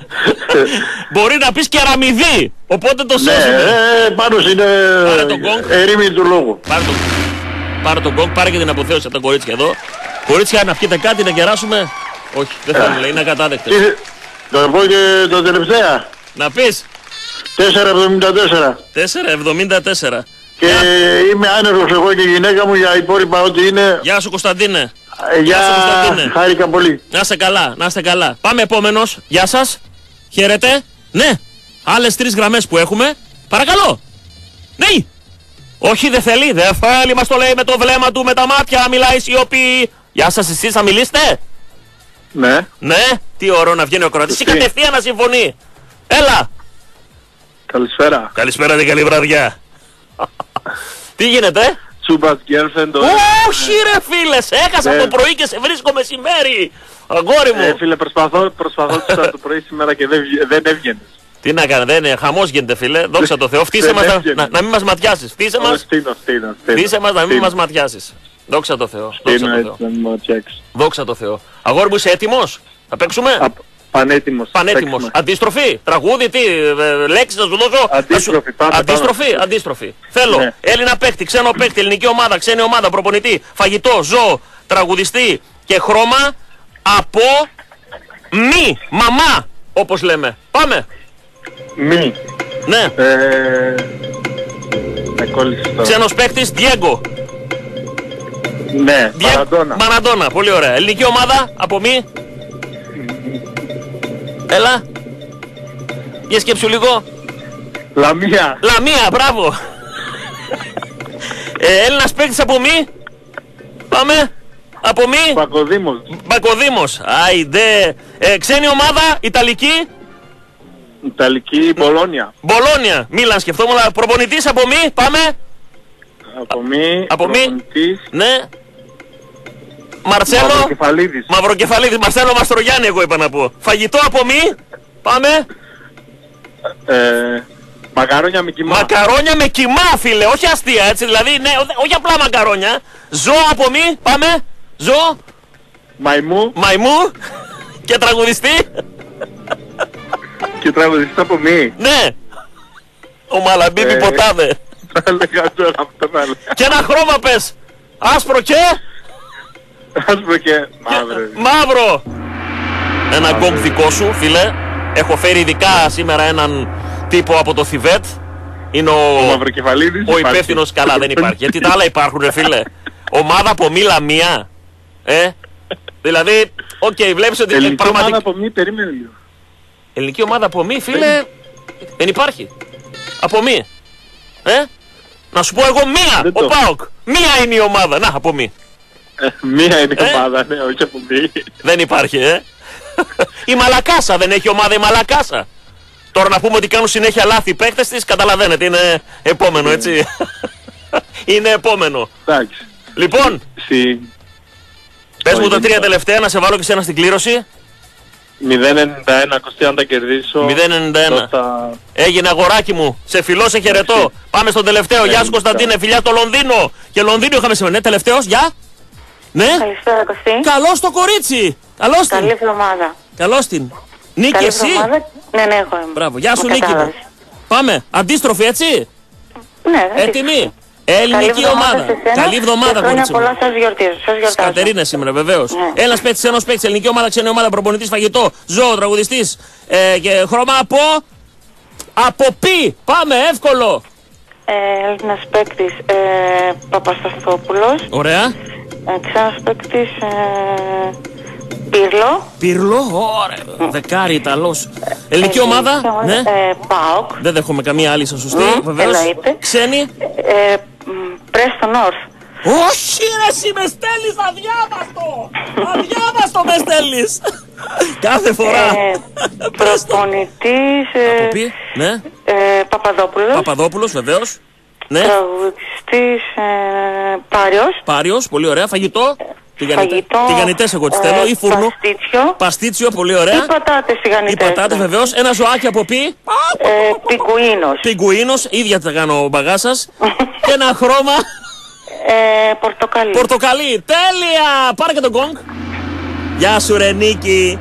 Μπορεί να πεις κεραμιδί. Οπότε το
Ναι,
σώζουμε.
ε, πάνω είναι
Πάρε τον γκονγκ.
ερήμη του λόγου.
Πάρε τον, πάρε τον κόκ, πάρε και την αποθέωση από τα κορίτσια εδώ. Κορίτσια, να πιείτε κάτι, να κεράσουμε. Όχι, δεν θέλουν, λέει, είναι ακατάδεκτες.
Τι, Θα πω και το τελευταία.
Να πεις
4,74.
4,74.
Και είμαι άνεργος εγώ και η γυναίκα μου για υπόλοιπα ό,τι είναι.
Γεια σου Κωνσταντίνε.
Ε, Για
σου, Κωνσταντίνε.
χάρηκα πολύ.
Να είστε καλά, να είστε καλά. Πάμε επόμενος. Γεια σας. Χαίρετε. Ναι. Άλλες τρεις γραμμές που έχουμε. Παρακαλώ. Ναι. Όχι δεν θέλει, δεν θέλει, μας το λέει με το βλέμμα του, με τα μάτια, μιλάει σιωπή. Γεια σας εσείς θα μιλήσετε;
Ναι.
Ναι. Τι ωραίο να βγαίνει ο κορατής.
Τι.
κατευθείαν να συμφωνεί. Έλα.
Καλησπέρα.
Καλησπέρα και καλή βραδιά. Τι γίνεται,
Τσούμπας girlfriend. το-
Όχι ρε φίλες, σε έχασα
Ναι.
το πρωί και σε βρίσκω μεσημέρι. Αγόρι μου.
Ε, φίλε, προσπαθώ, προσπαθώ σήμερα το πρωί σήμερα και δεν, βγε- δεν έβγαινε.
Τι να κάνω, δεν είναι, χαμός γίνεται φίλε. Δόξα τω Θεώ. Φτύσε
Δεν
μας να,
έβγαινε.
να, να μην μας ματιάσεις. Φτύσε μας,
Στείνω, στείνω, στείνω.
φτύσε μας να μην
Στείνω.
μας ματιάσεις. Δόξα τω Θεώ. Δόξα
Στείνω
τω
έτσι,
Θεώ.
να μην με ματιάξει.
Δόξα τω Θεώ. Αγόρι μου είσαι έτοιμος; Θα παίξουμε;
Α, Πανέτοιμος.
Πανέτοιμος.
Παίξουμε.
Αντίστροφη. Τραγούδι, τι, ε, λέξεις να σου δώσω;
Αντίστροφη,
Να σου-
πάμε,
Αντίστροφη,
πάμε.
αντίστροφη. Θέλω
Ναι.
Έλληνα παίκτη, ξένο παίκτη, ελληνική ομάδα, ξένη ομάδα, προπονητή, φαγητό, ζώο, τραγουδιστή και χρώμα από μη, μαμά, όπως λέμε. Πάμε.
Μη.
Ναι.
Ε, με κόλλησες τώρα.
Ξένος παίκτης, Διέγκο.
Ναι, Μαραντόνα.
Μαραντόνα, πολύ ωραία. Ελληνική ομάδα, από μη. Έλα. Για σκέψου λίγο.
Λαμία.
Λαμία, μπράβο. ε, Έλληνας παίκτης από μη. Πάμε. Από μη.
Πακοδήμος.
Μπακοδήμος. Άιντε. Ε, ξένη ομάδα, Ιταλική.
Ιταλική Μπολόνια.
Μπολόνια. Μίλαν σκεφτόμουν, αλλά προπονητής από μη. Πάμε.
Από μη.
Από μη.
προπονητής,
Ναι. Μαρτσέλο.
Μαυροκεφαλίδης.
Μαυροκεφαλίδης. Μαρσέλο Μαστρογιάννη εγώ είπα να πω. Φαγητό από μη. Πάμε.
Ε, μακαρόνια με κοιμά.
Μακαρόνια με κοιμά, φίλε. Όχι αστεία, έτσι. Δηλαδή, ναι, ό- όχι απλά μακαρόνια. Ζώο από μη. Πάμε. Ζώο.
Μαϊμού
Μαϊμού. Και τραγουδιστή.
και τραγουδιστής από μη.
Ναι. Ο Μαλαμπίπη
Ε.
ποτάδε.
Θα έλεγα τώρα αυτό θα έλεγα.
Και ένα χρώμα πες. Άσπρο και
Άσπρο και μαύρο.
μαύρο. Ένα γκογκ δικό σου, φίλε. Έχω φέρει ειδικά σήμερα έναν τύπο από το Θιβέτ. Είναι ο,
Ο Μαυροκεφαλίδης
ο
υπάρχει.
υπεύθυνος. Καλά, δεν υπάρχει. Γιατί τα άλλα υπάρχουν, ρε φίλε. Ομάδα από μίλα μία. Ε; Δηλαδή, οκ, βλέπεις ότι
Ελληνική ομάδα
πραγματικά.
από μη, περίμενε λίγο.
Ελληνική ομάδα από μη, φίλε. Δεν υπάρχει. Από μη. Ε; Να σου πω εγώ μία.
Δεν
Ο
το-
Πάοκ. Μία είναι η ομάδα. Να, από μη.
Ε, Μία είναι η
Ε.
ομάδα, ναι, όχι από μη.
Δεν υπάρχει, ε. η Μαλακάσα δεν έχει ομάδα η Μαλακάσα. Τώρα να πούμε ότι κάνουν συνέχεια λάθη οι παίκτες της, καταλαβαίνετε, είναι επόμενο, έτσι. είναι επόμενο.
Εντάξει.
Λοιπόν,
Συ
πες μου
Όχι,
τα
δεν
τρία
υπάρχει.
τελευταία, να σε βάλω και σένα στην κλήρωση.
0,91 κοστί αν τα κερδίσω.
0,91.
Θα...
Έγινε αγοράκι μου. Σε φιλό, σε χαιρετώ. Πάμε στον τελευταίο. Γεια σου Κωνσταντίνε, φιλιά στο Λονδίνο. Και Λονδίνο είχαμε σήμερα. Ναι, τελευταίος. Γεια. Ναι.
Καλησπέρα Κωστή.
Καλώς το κορίτσι. Καλώς
Καλή
την.
εβδομάδα.
Καλώς την. Νίκη,
Καλή
εσύ;
εβδομάδα. Ναι, ναι, έχω είμαι.
Μπράβο. Γεια σου
Με
Νίκη μου.
κατάλαβες.
Πάμε. Αντίστροφη, έτσι;
Ναι, δεν
Έτοιμη;
Καλή
Ελληνική
εβδομάδα
ομάδα.
σε σένα
Καλή εβδομάδα,
και Χρόνια
κορίτσι μου.
πολλά σας γιορτίζω. Σας γιορτάζω.
Κατερίνα σήμερα, βεβαίως.
Ναι.
Ένας παίκτης, ένας παίκτης, ελληνική ομάδα, ξένη ομάδα, προπονητής, φαγητό, ζώο, τραγουδιστής ε, και χρώμα από. Από πι! Πάμε, εύκολο!
Ε, Έλληνας παίκτης ε, Παπασταθόπουλος.
Ωραία.
Ε, ξένος παίκτης ε, Πύρλο.
Πυρλό, ωραία. Δεκάρι Ιταλός. Ελληνική
Ε,
ομάδα,
ελληνική
ναι.
ομάδα, Ε, ΠΑΟΚ.
Δεν δέχομαι καμία άλλη σαν σωστή,
Μμ,
βεβαίως.
εννοείται.
Ξένη.
Ε, Πρέστον Όρθ.
Όχι, ρε, εσύ με στέλνεις αδιάβαστο! αδιάβαστο με στέλνεις! Κάθε φορά.
Ε, προπονητής ε,
Από πι, ναι.
ε, Παπαδόπουλος.
Παπαδόπουλος, βεβαίως. Ναι.
Τραγουδιστής ε, Πάριος.
Πάριος, πολύ ωραία. Φαγητό. Τηγανιτέ-
Φαγητό.
Τηγανιτές εγώ τις
ε,
θέλω. Ή φούρνο.
Παστίτσιο.
Παστίτσιο, πολύ ωραία.
Ή πατάτες
Οι
τηγανιτές.
πατάτες βεβαίως. Ένα ζωάκι από πι.
Ε, Πιγκουίνος.
Πιγκουίνος, ίδια τα κάνω ο μπαγά σας. και ένα χρώμα
Ε, πορτοκαλί.
πορτοκαλί. Τέλεια! Πάρε και τον γκονγκ. Γεια σου, ρε Νίκη.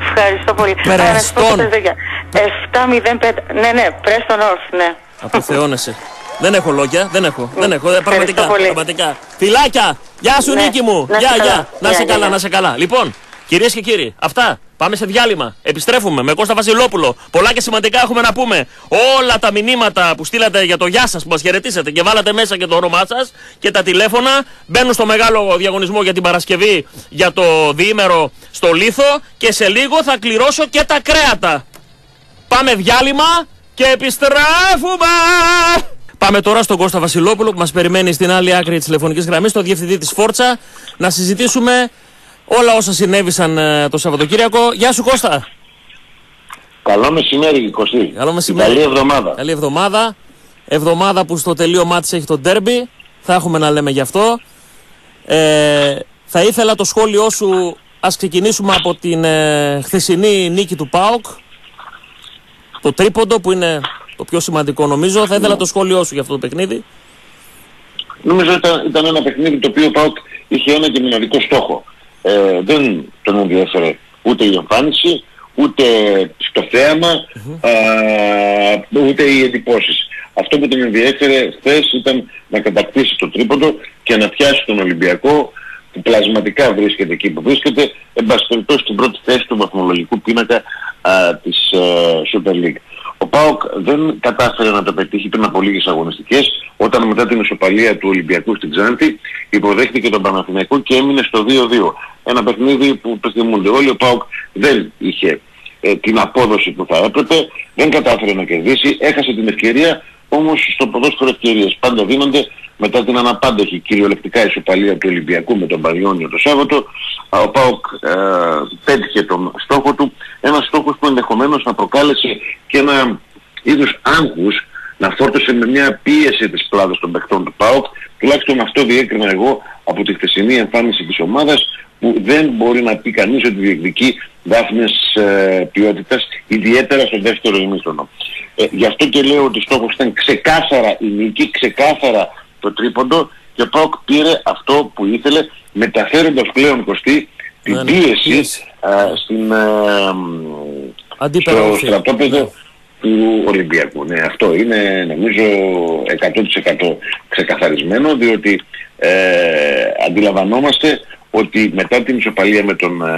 Ευχαριστώ πολύ.
Πρέστον.
Α, να σου πω τα παιδιά. 7-0-5. Ναι, ναι, Πρέστον Όρθ, ναι.
Αποθεώνεσαι. Δεν έχω λόγια, δεν έχω. Δεν έχω. ε, Πραγματικά.
πολύ.
πραγματικά. Φιλάκια! Γεια σου,
Ναι,
Νίκη μου!
να
Γεια,
είσαι
γεια!
καλά.
Να είσαι
Γεια,
καλά,
γεια.
να είσαι καλά. Λοιπόν, κυρίες και κύριοι, αυτά. Πάμε σε διάλειμμα. Επιστρέφουμε με Κώστα Βασιλόπουλο. Πολλά και σημαντικά έχουμε να πούμε. Όλα τα μηνύματα που στείλατε για το γεια σας που μας χαιρετήσατε και βάλατε μέσα και το όνομά σας και τα τηλέφωνα μπαίνουν στο μεγάλο διαγωνισμό για την Παρασκευή για το διήμερο στο Λίθο και σε λίγο θα κληρώσω και τα κρέατα. Πάμε διάλειμμα και επιστρέφουμε! Πάμε τώρα στον Κώστα Βασιλόπουλο που μας περιμένει στην άλλη άκρη της τηλεφωνικής γραμμής, τον διευθυντή της Φόρτσα, να συζητήσουμε όλα όσα συνέβησαν ε, το Σαββατοκύριακο. Γεια σου Κώστα!
Καλό μεσημέρι, Κωστή.
Καλό μεσημέρι.
Καλή εβδομάδα.
Καλή εβδομάδα. Εβδομάδα που στο τελείωμά της έχει το ντέρμπι. θα έχουμε να λέμε γι' αυτό. Ε, θα ήθελα το σχόλιο σου, ας ξεκινήσουμε από την ε, χθεσινή νίκη του ΠΑΟΚ. Το τρίποντο που είναι το πιο σημαντικό νομίζω. Θα ήθελα το σχόλιο σου για αυτό το παιχνίδι.
Νομίζω ήταν, ήταν ένα παιχνίδι το οποίο ο ΠΑΟΚ είχε ένα και μοναδικό στόχο. Ε, δεν τον ενδιαφέρε ούτε η εμφάνιση, ούτε στο θέαμα, α, ούτε οι εντυπώσεις. Αυτό που τον ενδιέφερε χθες ήταν να κατακτήσει το τρίποντο και να πιάσει τον Ολυμπιακό που πλασματικά βρίσκεται εκεί που βρίσκεται, εν πάση περιπτώσει στην πρώτη θέση του βαθμολογικού πίνακα α, της α, Super League. Ο ΠΑΟΚ δεν κατάφερε να το πετύχει πριν από λίγες αγωνιστικές, όταν μετά την ισοπαλία του Ολυμπιακού στην Ξάντη υποδέχτηκε τον Παναθηναϊκό και έμεινε στο 2-2. Ένα παιχνίδι που θυμούνται όλοι, ο ΠΑΟΚ δεν είχε ε, την απόδοση που θα έπρεπε, δεν κατάφερε να κερδίσει, έχασε την ευκαιρία, όμως στο ποδόσφαιρο ευκαιρίες πάντα δίνονται μετά την αναπάντεχη κυριολεκτικά ισοπαλία του Ολυμπιακού με τον Παριόνιο το Σάββατο, α, ο ΠΑΟΚ ε, πέτυχε τον στόχο του, ένας στόχος που ενδεχομένως να προκάλεσε και ένα είδους άγχους να φόρτωσε με μια πίεση της πλάδας των παιχτών του ΠΑΟΚ, τουλάχιστον αυτό διέκρινα εγώ από τη χθεσινή εμφάνιση της ομάδας, που δεν μπορεί να πει κανείς ότι διεκδικεί δάφνες ε, ποιότητας, ιδιαίτερα στο δεύτερο ημίχρονο. Ε, γι' αυτό και λέω ότι στόχος ήταν ξεκάθαρα η νίκη, ξεκάθαρα το τρίποντο και ο ΠΑΟΚ πήρε αυτό που ήθελε, μεταφέροντας πλέον κοστί την
Ναι, ναι,
πίεση
πίεση.
ε, στην, ε, στο
Αντίπεραγωγή.
στρατόπεδο
Ναι.
του Ολυμπιακού. Ναι, αυτό είναι νομίζω 100% ξεκαθαρισμένο διότι ε, αντιλαμβανόμαστε ότι μετά την ισοπαλία με τον ε,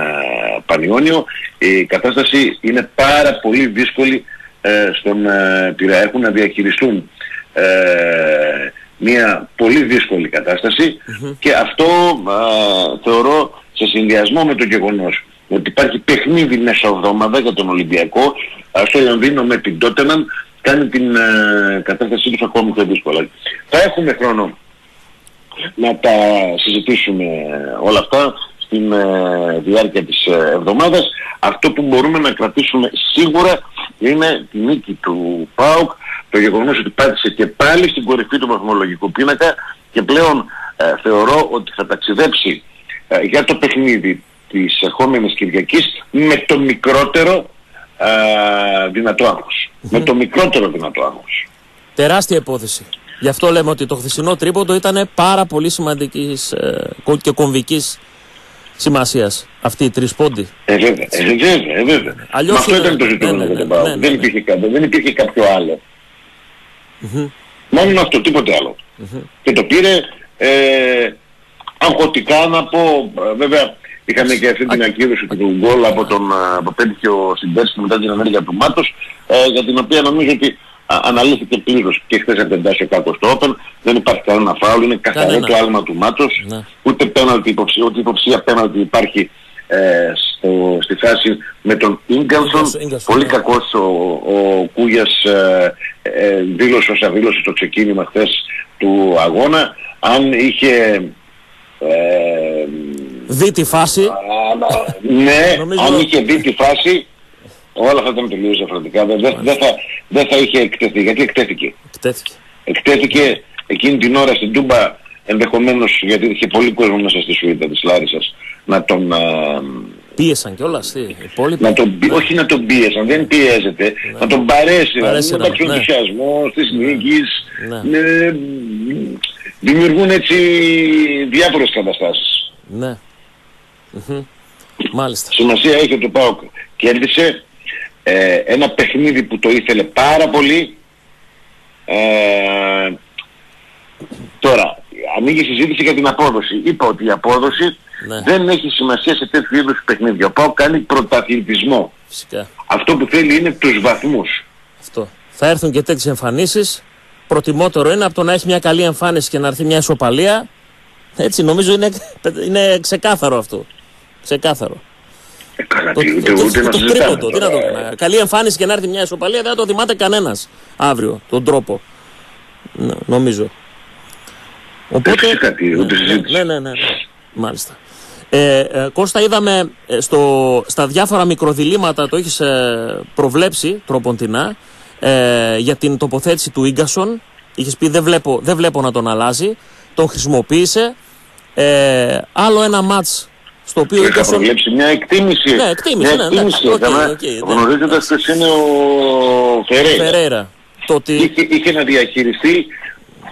Πανιόνιο η κατάσταση είναι πάρα πολύ δύσκολη ε, στον ε, Πειραιά. Έχουν να διαχειριστούν ε, μια πολύ δύσκολη κατάσταση και αυτό ε, θεωρώ σε συνδυασμό με το γεγονός ότι υπάρχει παιχνίδι μέσα εβδομάδα για τον Ολυμπιακό ε, στο Λονδίνο με την Τότεναμ κάνει την ε, κατάστασή τους ακόμη πιο δύσκολα. Θα έχουμε χρόνο να τα συζητήσουμε όλα αυτά στην ε, διάρκεια της ε, εβδομάδας. Αυτό που μπορούμε να κρατήσουμε σίγουρα είναι τη νίκη του ΠΑΟΚ, το γεγονός ότι πάτησε και πάλι στην κορυφή του βαθμολογικού πίνακα και πλέον ε, θεωρώ ότι θα ταξιδέψει ε, για το παιχνίδι της ερχόμενης Κυριακής με το μικρότερο ε, δυνατό άγχος. Με το μικρότερο δυνατό άγχος.
Τεράστια υπόθεση. Γι' αυτό λέμε ότι το χθεσινό τρίποντο ήταν πάρα πολύ σημαντικής και κομβικής σημασίας αυτή η τρισπόντη.
Ε, βέβαια, ε, βέβαια, ε, βέβαια.
Αλλιώς
Μα αυτό
είναι-
ήταν το ζητούμενο
ναι, ναι,
για τον
ναι,
ΠΑΟΚ.
ναι, ναι,
δεν,
ναι.
υπήρχε κάποιο, δεν υπήρχε κάποιο άλλο. Μόνο αυτό, τίποτε άλλο. Και το πήρε ε, αγχωτικά να πω, ε, βέβαια είχαμε και αυτή την ακύρωση του γκολ από τον ε, που πέτυχε ο Συμπέρσκι μετά την ενέργεια του Μάτος, ε, για την οποία νομίζω ότι α, αναλύθηκε πλήρως και χθες από τον Τάσιο Κάκο στο Open, δεν υπάρχει κανένα φάουλ, είναι καθαρό
Κανένα.
το άλμα του Μάτος,
Ναι.
ούτε πέναλτι υποψία, ούτε υποψία πέναλτι υπάρχει ε, στο, στη φάση με τον Ίγκανσον.
Ίγκανσον, Ίγκανσον,
Πολύ
ναι.
κακός ο, ο Κούγιας ε, ε, δήλωσε όσα δήλωσε το ξεκίνημα χθες του αγώνα. Αν είχε ε,
Δει τη φάση.
α, ναι,
Νομίζω-
αν είχε δει τη φάση όλα θα ήταν τελείως διαφορετικά. Δεν, δεν, δεν θα, δεν θα είχε εκτεθεί. Γιατί εκτέθηκε;
Εκτέθηκε.
Εκτέθηκε εκείνη την ώρα στην Τούμπα ενδεχομένως γιατί είχε πολύ κόσμο μέσα στη σουίτα της Λάρισας να τον, α,
Πίεσαν κιόλας. Οι υπόλοιποι;
να τον, πι- όχι να τον πίεσαν, δεν πιέζεται, να τον παρέσει, δηλαδή,
Παρέσει,
μεταξύ του
ναι.
ενθουσιασμού, της νίκης,
Ναι.
ε, δημιουργούν έτσι διάφορες καταστάσεις.
Ναι. Μμμ. Μάλιστα.
Σημασία έχει ότι ο ΠΑΟΚ κέρδισε ε, ένα παιχνίδι που το ήθελε πάρα πολύ. Ε, τώρα, ανοίγει συζήτηση για την απόδοση. Είπα ότι η απόδοση
Ναι.
δεν έχει σημασία σε τέτοιου είδους παιχνίδια. Ο ΠΑΟΚ κάνει πρωταθλητισμό.
Φυσικά.
Αυτό που θέλει είναι τους βαθμούς.
Αυτό. Θα έρθουν και τέτοιες εμφανίσεις. Προτιμότερο είναι από το να έχει μια καλή εμφάνιση και να έρθει μια ισοπαλία. Έτσι, νομίζω είναι, είναι ξεκάθαρο αυτό. Ξεκάθαρο.
Ε, καλά,
Το,
τι,
το,
ούτε,
το,
ούτε να
το
συζητάμε
τρίποντο, τι να το
τώρα.
κάνω. Καλή εμφάνιση και να έρθει μια ισοπαλία δεν θα το θυμάται κανένας αύριο τον τρόπο. Ν- νομίζω.
φυσικά, τι, ούτε
ναι,
συζήτηση.
ναι, ναι, ναι, ναι. Μάλιστα. Ε, ε, Κώστα, είδαμε ε, στο, στα διάφορα μικροδιλήμματα το έχεις ε, προβλέψει τροποντινά ε, για την τοποθέτηση του Ίγκασον. Είχες πει δεν βλέπω, δεν βλέπω να τον αλλάζει. τον χρησιμοποίησε. Ε, άλλο ένα μάτς στο οποίο ο
Είχα
Ίγκασον...
προβλέψει μια εκτίμηση.
Ναι, εκτίμηση,
μια
ναι, ναι.
εκτίμηση
Οκ,
έκανα,
οκ, ναι.
γνωρίζοντας ποιος είναι ο Φερέιρα.
Φερέιρα. Το ότι...
Είχε, είχε να διαχειριστεί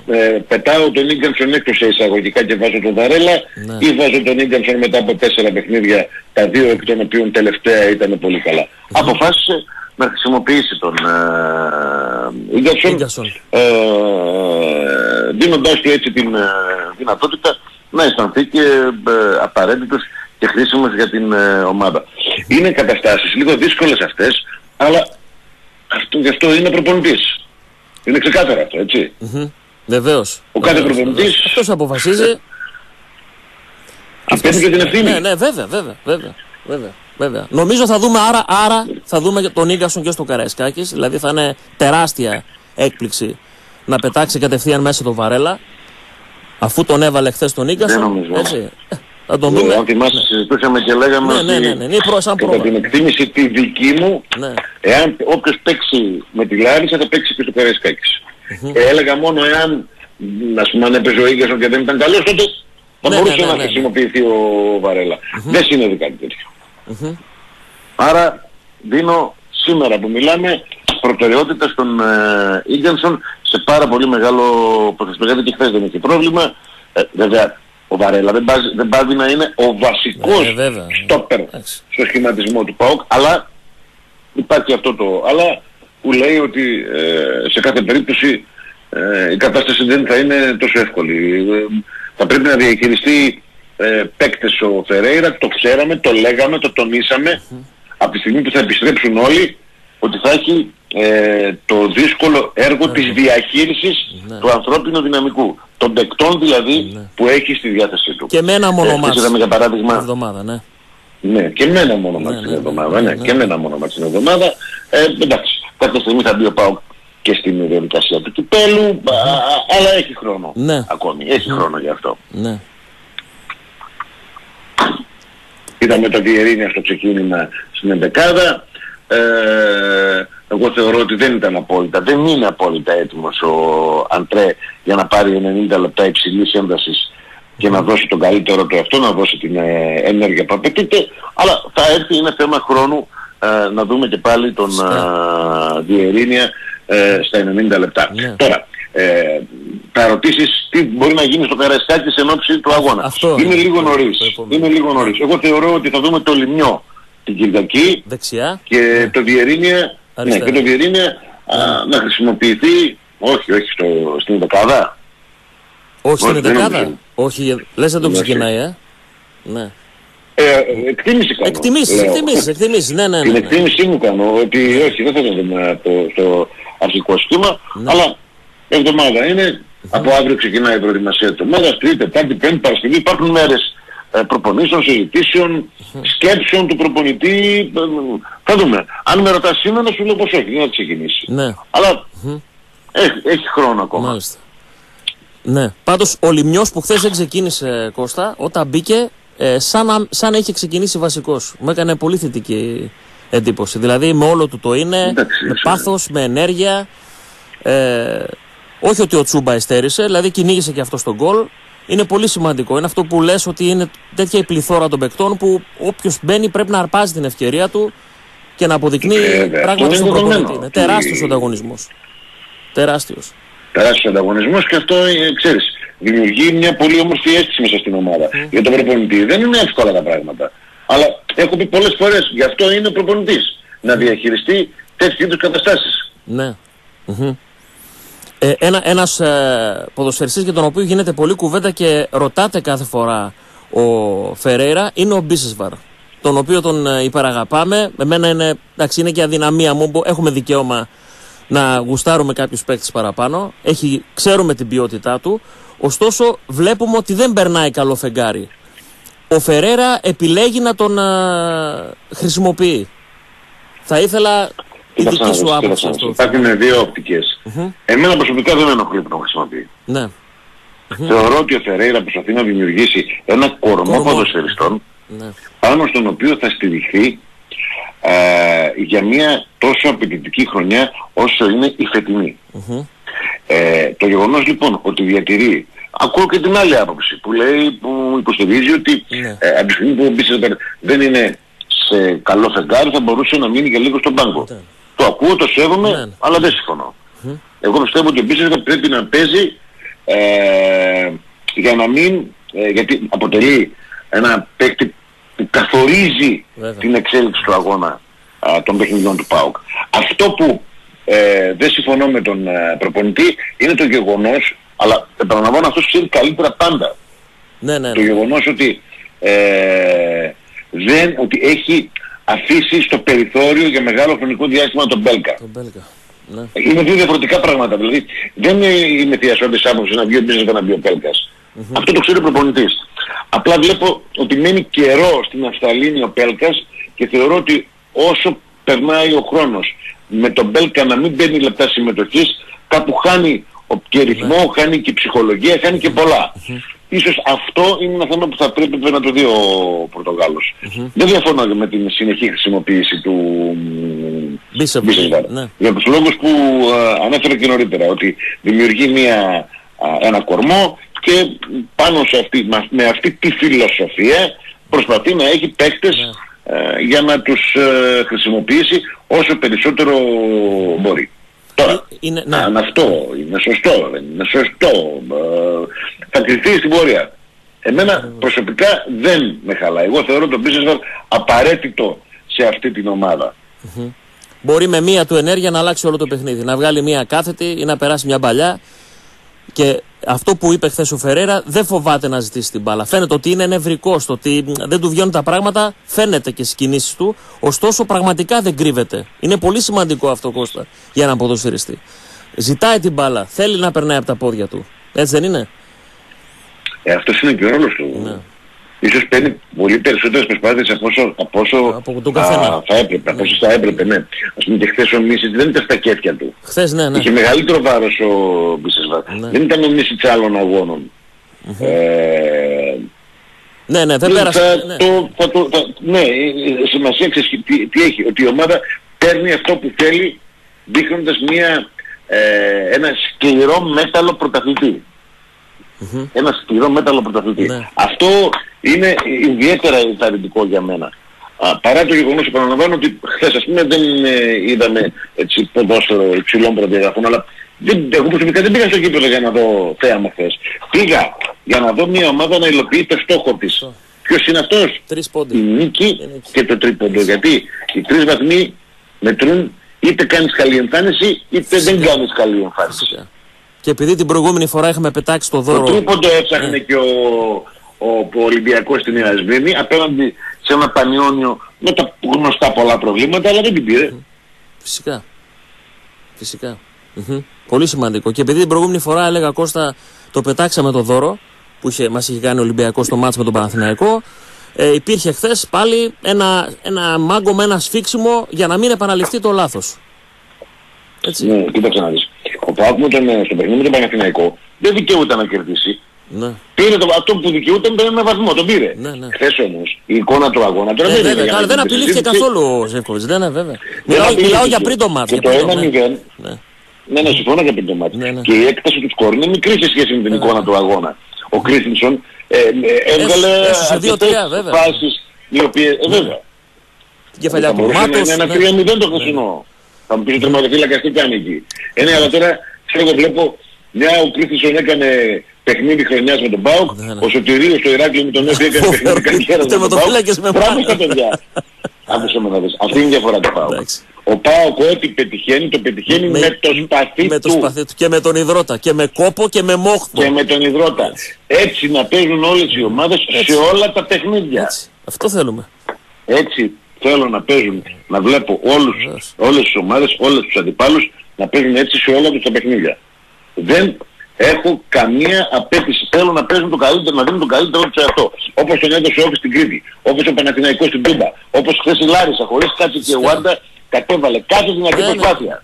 ε, πετάω τον Ίγκανσον εκτός σε εισαγωγικά και βάζω τον Βαρέλα
Ναι.
ή βάζω τον Ίγκανσον μετά από τέσσερα παιχνίδια τα δύο εκ των οποίων τελευταία ήταν πολύ καλά. Αποφάσισε να χρησιμοποιήσει τον ε, Ίγκανσον
Ίγκασον.
ε, δίνοντάς του έτσι την ε, δυνατότητα να αισθανθεί και ε, απαραίτητος και χρήσιμος για την ε, ομάδα. Είναι καταστάσεις λίγο δύσκολες αυτές, αλλά αυτό, γι' αυτό είναι προπονητής. Είναι ξεκάθαρο αυτό, έτσι.
Μμμ. Βεβαίως.
Ο κάθε
Βεβαίως,
προπονητής-
βεβαίως. Αυτός αποφασίζει.
Και παίρνει και την ευθύνη.
Ναι, ναι, βέβαια, βέβαια, βέβαια, βέβαια, βέβαια. Νομίζω θα δούμε άρα, άρα θα δούμε και τον Ίγκασον και στο Καραϊσκάκης. Δηλαδή θα είναι τεράστια έκπληξη να πετάξει κατευθείαν μέσα το Βαρέλα. Αφού τον έβαλε χθες τον Ίγκασον.
Δεν νομίζω.
Έτσι. Ε, Θα τον
Ε,
δούμε.
Αν θυμάσαι συζητούσαμε και λέγαμε
Ναι, ναι,
ότι
ναι, ναι, είναι προ- σαν
κατά
πρόβα.
την εκτίμηση τη δική μου,
Ναι.
εάν όποιος παίξει με τη Λάρισα θα παίξει και στο Καραϊσκάκης. Ε, έλεγα μόνο εάν, μ, ας πούμε αν έπαιζε ο Ίγκασον και δεν ήταν καλός, τότε θα
Ναι,
μπορούσε
ναι, ναι,
να
ναι.
χρησιμοποιηθεί ο Βαρέλα. Δεν συνέβη κάτι τέτοιο. Άρα δίνω σήμερα που μιλάμε προτεραιότητα στον ε, Ίγκανσον σε πάρα πολύ μεγάλο ποσοστό. Γιατί και χθες δεν είχε πρόβλημα. Ε, βέβαια ο Βαρέλα δεν, πάζει, δεν πάβει να είναι ο βασικός
Ναι, βέβαια.
στόπερ
Εντάξει.
στο σχηματισμό του ΠΑΟΚ. Αλλά υπάρχει αυτό το αλλά που λέει ότι ε, σε κάθε περίπτωση ε, η κατάσταση δεν θα είναι τόσο εύκολη. Ε, θα πρέπει να διαχειριστεί ε, παίκτες ο Φερέιρα, το ξέραμε, το λέγαμε, το τονίσαμε. Από τη στιγμή που θα επιστρέψουν όλοι, ότι θα έχει ε, το δύσκολο έργο της διαχείρισης
Ναι.
του ανθρώπινου δυναμικού. Των παικτών δηλαδή που έχει στη διάθεσή του.
Και με ένα μόνο
Ε,
μάτς
είδαμε για παράδειγμα
την εβδομάδα, ναι.
ναι, και με ένα μόνο μάτι
ναι,
την
ναι,
εβδομάδα.
ναι,
Ναι,
ναι.
και με ένα μόνο μάτι την εβδομάδα. Ε, εντάξει, κάποια στιγμή θα μπει ο Πάοκ και στην διαδικασία του κυπέλου, α, αλλά έχει χρόνο
Ναι.
ακόμη. Έχει χρόνο γι' αυτό.
ναι.
Είδαμε τα διερήνια στο ξεκίνημα στην Εντεκάδα. Ε, εγώ θεωρώ ότι δεν ήταν απόλυτα, δεν είναι απόλυτα έτοιμος ο Αντρέ για να πάρει 90 λεπτά υψηλής έντασης και να δώσει τον καλύτερο του εαυτό, να δώσει την ε, ενέργεια που απαιτείται, αλλά θα έρθει, είναι θέμα χρόνου ε, να δούμε και πάλι τον ε, Διερήνια ε, στα 90 λεπτά.
Ναι.
Τώρα, ε, θα ρωτήσεις τι μπορεί να γίνει στο Καραϊσκάκη σε ενόψη του αγώνα;
Αυτό
είναι
είναι
λίγο
το-
νωρίς.
το επόμενο.
Είναι λίγο νωρίς. Εγώ θεωρώ ότι θα δούμε το Λιμιό την Κυριακή
Δεξιά.
και το Διερήνια, ναι,
Αριστερά.
και το Διερήνια α, να χρησιμοποιηθεί, όχι, όχι στο, στην δεκάδα.
Όχι στην
Όχι, δεν
δεκάδα.
νομίζω.
Όχι, λες δεν το
Όχι.
ξεκινάει, ε. Ναι.
Ε, εκτίμηση κάνω.
Εκτιμήσεις,
λέω.
εκτιμήσεις, εκτιμήσεις. Ναι, ναι,
Την
ναι. ναι.
εκτίμησή μου κάνω ότι όχι, δεν θα το δούμε από το, στο αρχικό σχήμα,
Ναι.
αλλά εβδομάδα είναι, από αύριο ξεκινάει η προετοιμασία της ομάδας, τρίτη, τετάρτη, πέμπτη, Παρασκευή, υπάρχουν μέρες ε, προπονήσεων, συζητήσεων, σκέψεων του προπονητή. ε, Θα δούμε. Αν με ρωτάς σήμερα σου λέω πως όχι, δεν θα ξεκινήσει.
Ναι,
Αλλά έχει, έχει χρόνο ακόμα.
μάλιστα. Ναι. Πάντως ο Λιμιός που χθες δεν ξεκίνησε Κώστα, όταν μπήκε ε, σαν, να, σαν να είχε ξεκινήσει βασικός. Μου έκανε πολύ θετική εντύπωση. Δηλαδή με όλο του το είναι,
Εντάξει,
με
έτσι.
πάθος, με ενέργεια. Ε, όχι ότι ο Τσούμπα εστέρισε, δηλαδή κυνήγησε και αυτό στον γκολ. Είναι πολύ σημαντικό. Είναι αυτό που λες ότι είναι τέτοια η πληθώρα των παικτών που όποιος μπαίνει πρέπει να αρπάζει την ευκαιρία του και να αποδεικνύει
Βέβαια,
πράγματα
αυτό
στον
είναι
προπονητή.
δεδομένο.
Είναι τεράστιος
Τι-
ανταγωνισμός. Τεράστιος.
τεράστιος ανταγωνισμός και αυτό, ε, ξέρεις, δημιουργεί μια πολύ όμορφη αίσθηση μέσα στην ομάδα. Για τον προπονητή δεν είναι εύκολα τα πράγματα. Αλλά έχω πει πολλές φορές, γι' αυτό είναι ο προπονητής. Να διαχειριστεί τέτοιου είδους καταστάσεις.
Ναι. Μμμ. Ε, ένα, ένας ε, ποδοσφαιριστής για τον οποίο γίνεται πολλή κουβέντα και ρωτάτε κάθε φορά ο Φερέιρα είναι ο Μπίσεσβαρ. Τον οποίο τον ε, υπεραγαπάμε. Εμένα είναι, εντάξει, είναι και αδυναμία μου. μπο- Έχουμε δικαίωμα να γουστάρουμε κάποιους παίκτες παραπάνω. Έχει, ξέρουμε την ποιότητά του. Ωστόσο βλέπουμε ότι δεν περνάει καλό φεγγάρι. Ο Φερέρα επιλέγει να τον ε, χρησιμοποιεί. Θα ήθελα η
Κοίταξε να
δική
δεις,
σου
κοίταξε
άποψη
να
αυτό.
δεις. Υπάρχουν δύο οπτικές. Εμένα προσωπικά δεν με ενοχλεί που τον χρησιμοποιεί.
Ναι.
Θεωρώ ότι ο Φερέιρα προσπαθεί να δημιουργήσει ένα κορμό
Κορμό.
ποδοσφαιριστών
Ναι.
πάνω στον οποίο θα στηριχθεί ε, για μια τόσο απαιτητική χρονιά όσο είναι η φετινη Ε, το γεγονός λοιπόν ότι διατηρεί ακούω και την άλλη άποψη που λέει, που υποστηρίζει ότι
Ναι.
ε, από τη στιγμή που ο Μπίσεσβαρ δεν είναι σε καλό φεγγάρι θα μπορούσε να μείνει και λίγο στον πάγκο.
Ναι.
Το ακούω, το σέβομαι,
Ναι.
αλλά δεν συμφωνώ. Εγώ πιστεύω ότι ο Μπίσεσβαρ πρέπει να παίζει ε, για να μην, ε, γιατί αποτελεί ένα παίκτη που καθορίζει
Βέβαια.
την εξέλιξη του αγώνα α, των παιχνιδιών του ΠΑΟΚ. Αυτό που ε, δεν συμφωνώ με τον ε, προπονητή είναι το γεγονός, αλλά επαναλαμβάνω αυτός ξέρει καλύτερα πάντα,
Ναι, ναι,
το
ναι.
γεγονός ότι, ε, δεν, ότι έχει αφήσει στο περιθώριο για μεγάλο χρονικό διάστημα τον Μπέλκα.
Τον Μπέλκα. Ναι.
Είναι δύο διαφορετικά πράγματα. Δηλαδή δεν είναι θειασόντες άποψη να βγει ο Μπίζος και να βγει ο πελκας Αυτό το ξέρει ο προπονητής. Απλά βλέπω ότι μένει καιρό στην Αυστραλίνη ο Πέλκας και θεωρώ ότι όσο περνάει ο χρόνος με τον Πέλκα να μην παίρνει λεπτά συμμετοχής κάπου χάνει ο- και ρυθμό, χάνει και ψυχολογία, χάνει και πολλά. Ίσως αυτό είναι ένα θέμα που θα πρέπει να το δει ο πορτογαλος Δεν διαφωνώ με την συνεχή χρησιμοποίηση του μ,
Μπίσεβ,
Μπίσεσβαρ.
ναι.
Για τους λόγους που ε, ανέφερα και νωρίτερα, ότι δημιουργεί μια, α, ένα κορμό και πάνω σε αυτή, μα- με αυτή τη φιλοσοφία προσπαθεί να έχει παίκτες ε, για να τους ε, χρησιμοποιήσει όσο περισσότερο μπορεί. Τώρα,
Ε, είναι- ναι.
αν αυτό είναι σωστό, δεν είναι σωστό, ε, θα κρυφτεί στην πορεία. Εμένα προσωπικά δεν με χαλάει. Εγώ θεωρώ τον Μπίσεσβαρ απαραίτητο σε αυτή την ομάδα.
Μπορεί με μία του ενέργεια να αλλάξει όλο το παιχνίδι. Να βγάλει μία κάθετη ή να περάσει μια παλιά. Και αυτό που είπε χθες ο Φερέρα δεν φοβάται να ζητήσει την μπάλα. Φαίνεται ότι είναι νευρικό, το ότι δεν του βγαίνουν τα πράγματα, φαίνεται και στις κινήσεις του. Ωστόσο, πραγματικά δεν κρύβεται. Είναι πολύ σημαντικό αυτό, Κώστα, για έναν ποδοσφαιριστή. Ζητάει την μπάλα, θέλει να περνάει από τα πόδια του. Έτσι δεν είναι;
Ε, αυτός είναι και ο ρόλος του.
Ναι.
Ίσως παίρνει πολύ περισσότερες προσπάθειες από όσο, από όσο
Από τον καθένα.
α, θα έπρεπε. Από όσο θα έπρεπε, ναι. Ας πούμε και χθες ο Μίσιτ δεν ήταν στα κέφια του.
Χθες, ναι, ναι.
Είχε μεγαλύτερο βάρος ο Μπίσεσβαρ.
Ναι.
Δεν ήταν ο Μίσιτ άλλων αγώνων. Ε,
Ναι, ναι, δεν
θα,
πέρασε. ναι.
το, θα το, θα, ναι, ε, ε, σημασία ξέρεις τι, τι έχει. Ότι η ομάδα παίρνει αυτό που θέλει δείχνοντας μια, ε, ένα σκληρό μέταλλο πρωταθλητή. Ένας σκληρός μέταλλο πρωταθλητή.
Ναι.
Αυτό είναι ιδιαίτερα ενθαρρυντικό για μένα. Α, παρά το γεγονός επαναλαμβάνω ότι χθες ας πούμε δεν ε, είδαμε έτσι ποδόσφαιρο υψηλών προδιαγραφών αλλά δεν, εγώ προσωπικά δεν πήγα στο γήπεδο για να δω θέαμα χθες. Πήγα για να δω μια ομάδα να υλοποιεί το στόχο της. Ποιος είναι αυτός;
Τρεις
Η
πόντι.
νίκη
νίκη.
και το τρίποντο. Γιατί οι τρεις βαθμοί μετρούν είτε κάνεις καλή εμφάνιση είτε δεν κάνεις καλή εμφάνιση.
Φυσικά. Και επειδή την προηγούμενη φορά είχαμε πετάξει το
Το
δώρο.
τρίποντο έψαχνε και ο, ο, ο Ολυμπιακός στην Νέα Σμύρνη απέναντι σε ένα πανιόνιο με τα γνωστά πολλά προβλήματα αλλά δεν την πήρε.
Φυσικά. Φυσικά. Μμμ. Πολύ σημαντικό. Και επειδή την προηγούμενη φορά έλεγα Κώστα το πετάξαμε το δώρο που είχε, μας είχε κάνει ο Ολυμπιακός στο μάτς με τον Παναθηναϊκό ε, υπήρχε χθες πάλι ένα, ένα μάγκο με ένα σφίξιμο για να μην επαναληφθεί το λάθος. Έτσι.
Ναι, κοίταξε να δεις. Ο Πάοκ με τον, στο παιχνίδι με τον Παναθηναϊκό δεν δικαιούταν να κερδίσει.
Ναι.
Πήρε το, αυτό που δικαιούταν πήρε ένα βαθμό, τον πήρε.
Ναι, ναι.
Χθες όμως η εικόνα του αγώνα τώρα
Ε,
δεν
βέβαια,
είναι για
καλά,
να
δεν
γίνει
απειλήθηκε
συζήτηση.
καθόλου ο Ζεύκοβιτς. Δεν είναι βέβαια.
Δεν
Μιλάω,
απειλήθηκε.
μιλάω για πριν το μάτς.
Και
για
το
πριν το-
1-0
ναι. Ναι.
Ναι, ναι, συμφωνώ για πριν το μάτι.
Ναι, ναι.
Και η έκταση του σκορ είναι μικρή σε σχέση με την εικόνα του αγώνα. Ο Κρίστινσον ε, ε, έβγαλε
έσωσε δύο-τρία,
αρκετές
βέβαια.
φάσεις οι οποίες, ε, βέβαια.
Την κεφαλιά
Θα
του
μπορούσε να
Μάτος.
είναι ένα
ναι.
3-0 το χθεσινό. Θα μου πεις ο τερματοφύλακας τι κάνει εκεί. Ε, ναι, αλλά τώρα ξέρω εγώ βλέπω μια ο Κρίστινσον έκανε παιχνίδι χρονιάς με τον ΠΑΟΚ,
Ναι, ναι.
ο Σωτηρίου στο Ηράκλειο με τον Έφη έκανε
Φοβερό.
παιχνίδι καριέρας με τον
Τερματοφύλακες με
ΠΑΟΚ. Μπράβο
μπάλα.
στα παιδιά. Άκουσε με να δεις. Αυτή είναι η διαφορά του ΠΑΟΚ.
Εντάξει.
Ο ΠΑΟΚ ό,τι πετυχαίνει, το πετυχαίνει με, το σπαθί
με το
του.
σπαθί του και με τον υδρότα και με κόπο και με μόχτο.
και με τον υδρότα. Έτσι να παίζουν όλες οι ομάδες σε όλα τα παιχνίδια.
Έτσι. Αυτό θέλουμε.
Έτσι θέλω να παίζουν, να βλέπω όλους,
Βεβαίως.
όλες τις ομάδες, όλους τους αντιπάλους να παίζουν έτσι σε όλα τους τα παιχνίδια. Δεν έχω καμία απέτηση. Θέλω να παίζουν το καλύτερο, να δίνουν το καλύτερο τους εαυτό. Όπως τον έδωσε ο Όφης στην Κρήτη, όπως ο Παναθηναϊκός στην Τούμπα, όπως χθες η Λάρισα, χωρίς κάτι και ο Άντα κατέβαλε κάθε δυνατή
Ναι, ναι.
προσπάθεια.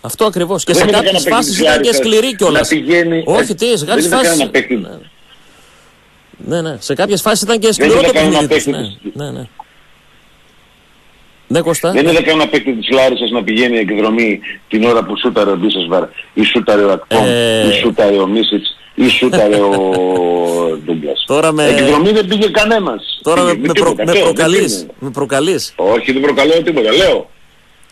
Αυτό ακριβώς. Και
Δεν
σε
είδα
κάποιες
κανένα
φάσεις
παίκτη
ήταν και
της
σκληρή
Λάρισσας
κιόλας.
να πηγαίνει-
Όχι, τι, σε
Δεν
κάποιες
είδα
φάσει.
κανένα παίκτη.
Ναι, ναι. Σε κάποιες φάσεις ήταν και
Δεν
σκληρό
είδα
το
κανένα
παιχνίδι της.
παίκτη
Ναι, ναι, ναι. Ναι, Κώστα.
Δεν είδα κανένα παίκτη της Λάρισας να πηγαίνει εκδρομή την ώρα που σούταρε ο Μπίσεσβαρ ή σούταρε ο Ακπόμ
Ε.
ή σούταρε ο Μίσιτς Ή σούταρε ο Ντούγκλας.
Τώρα με-
Εκδρομή δεν πήγε κανένας.
Τώρα με,
Πήγε
με, προ,
τίποτα.
με
Λέω, δεν
προκαλείς.
πήγε.
Με προκαλείς.
Όχι, δεν προκαλώ τίποτα. Λέω.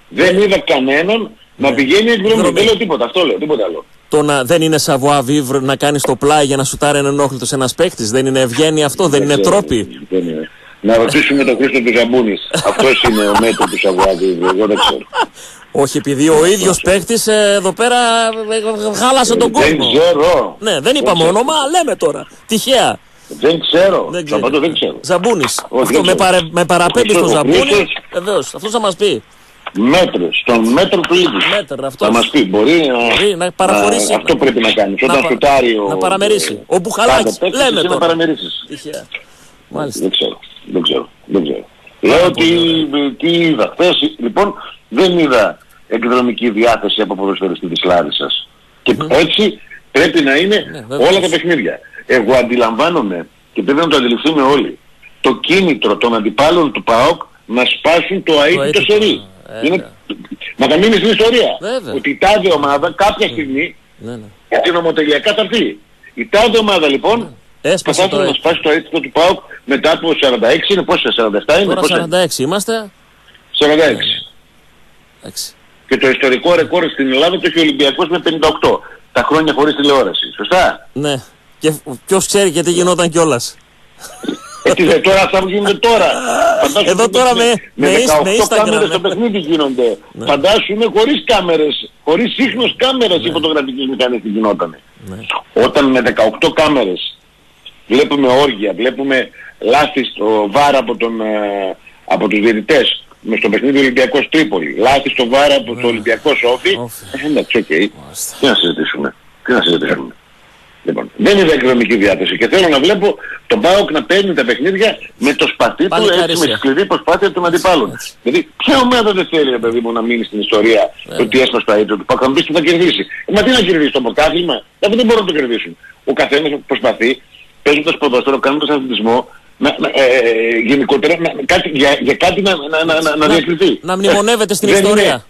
Δεν είδα κανέναν να πηγαίνει εκδρομή.
Εκδρομή.
Δεν λέω τίποτα. Αυτό λέω. Τίποτα άλλο.
Το να, δεν είναι savoir vivre να κάνει το πλάι για να σουτάρει ενόχλητο ένας παίκτης. Δεν είναι ευγένεια αυτό, δεν είναι
ξέρω.
τρόπι.
Δεν είναι. Να ρωτήσουμε τον Χρήστο του Ζαμπούνης. Αυτός είναι ο μέτρος του Σαββάδη. Εγώ δεν ξέρω.
Όχι, επειδή ο ίδιος παίκτη εδώ πέρα ε, χάλασε τον
Δεν
κόσμο.
ξέρω.
Ναι, δεν είπαμε
ξέρω.
όνομα, λέμε τώρα. Τυχαία.
Δεν ξέρω.
Δεν
Θα
ξέρω.
απαντώ, δεν ξέρω.
Ζαμπούνης.
δεν
Αυτό με,
ξέρω.
παρε, με παραπέμπει
Ο
στον
Χρήστος- ο
Ζαμπούνη.
Χρήστος-
Βεβαίως, αυτός θα μας πει.
Μέτρος. Στον μέτρο του ίδιου.
Μέτρος, αυτός.
Θα μας πει. Μπορεί να,
Μπορεί να παραχωρήσει.
αυτό πρέπει να κάνεις.
Να
Όταν
πα-
σουτάρει ο...
να παραμερίσει. Ο Μπουχαλάκης.
Πάντα παίκτης,
Λέμε
εσύ να
τώρα.
παραμερίσεις.
Τυχαία. Μάλιστα.
Δεν ξέρω. Δεν ξέρω. Δεν ξέρω. Λέω ότι τι είδα. Χθες, λοιπόν, δεν είδα εκδρομική διάθεση από ποδοσφαιριστή της Λάρισας. Και έτσι πρέπει να είναι
Ναι, βεβαίως.
όλα τα παιχνίδια. Εγώ αντιλαμβάνομαι και πρέπει να το αντιληφθούμε όλοι. Το κίνητρο των αντιπάλων του ΠΑΟΚ να σπάσουν το αίτητο
αίτητο,
σερί.
ε,
Είναι... Να τα μείνει στην ιστορία.
Βέβαια.
Ότι η τάδε ομάδα κάποια στιγμή
Ναι, ναι.
γιατί νομοτελειακά θα έρθει. Η τάδε ομάδα λοιπόν
Έσπασε
Προσπάθησε
το
να
έτσι.
σπάσει το αίτητο του ΠΑΟΚ μετά από 46, είναι πόσα, 47 είναι,
Τώρα
πόσα,
46 είμαστε.
46.
Εντάξει.
Και το ιστορικό ρεκόρ στην Ελλάδα το έχει ο Ολυμπιακός με 58. Τα χρόνια χωρίς τηλεόραση. Σωστά;
Ναι. Και ποιος ξέρει και τι γινόταν κιόλας.
Ε, τι, δε, τώρα αυτά που γίνονται τώρα. Φαντάσου
Εδώ
ότι
τώρα με-
με
με
18
Instagram,
κάμερες
ναι.
στο παιχνίδι γίνονται. Φαντάσουμε χωρίς κάμερες, χωρίς ίχνος κάμερας η φωτογραφική μηχανή τι γινότανε. Όταν με 18 κάμερες βλέπουμε όργια, βλέπουμε λάθη στο VAR από, τον, ε, από τους διαιτητές με στο παιχνίδι Ολυμπιακός Τρίπολη, λάθη στο VAR από το Ολυμπιακός ΟΦΗ,
ΟΦΗ.
ε, εντάξει, οκ.
Μάλιστα.
Τι να συζητήσουμε. Τι να συζητήσουμε. Λοιπόν, δεν είναι εκδρομική διάθεση και θέλω να βλέπω τον ΠΑΟΚ να παίρνει τα παιχνίδια με το σπαθί του
Πάλι
έτσι με
καρύσια.
τη σκληρή προσπάθεια των αντιπάλων.
Έτσι.
Δηλαδή, ποια ομάδα δεν θέλει, ρε παιδί μου, να μείνει στην ιστορία το τι έσπασε τα ήττα του ΠΑΟΚ, να μου πεις τι θα κερδίσει. Ε, μα τι να κερδίσει το πρωτάθλημα, αυτό δεν μπορούν να το κερδίσουν. Ο καθένας προσπαθεί, παίζοντας ποδόσφαιρο, κάνοντας αθλητισμό, να, να, ε, ε, γενικότερα να, κάτι, για, για κάτι να, να, να, να, να διακριθεί.
Να μνημονεύεται στην
Δεν
ιστορία.
είναι-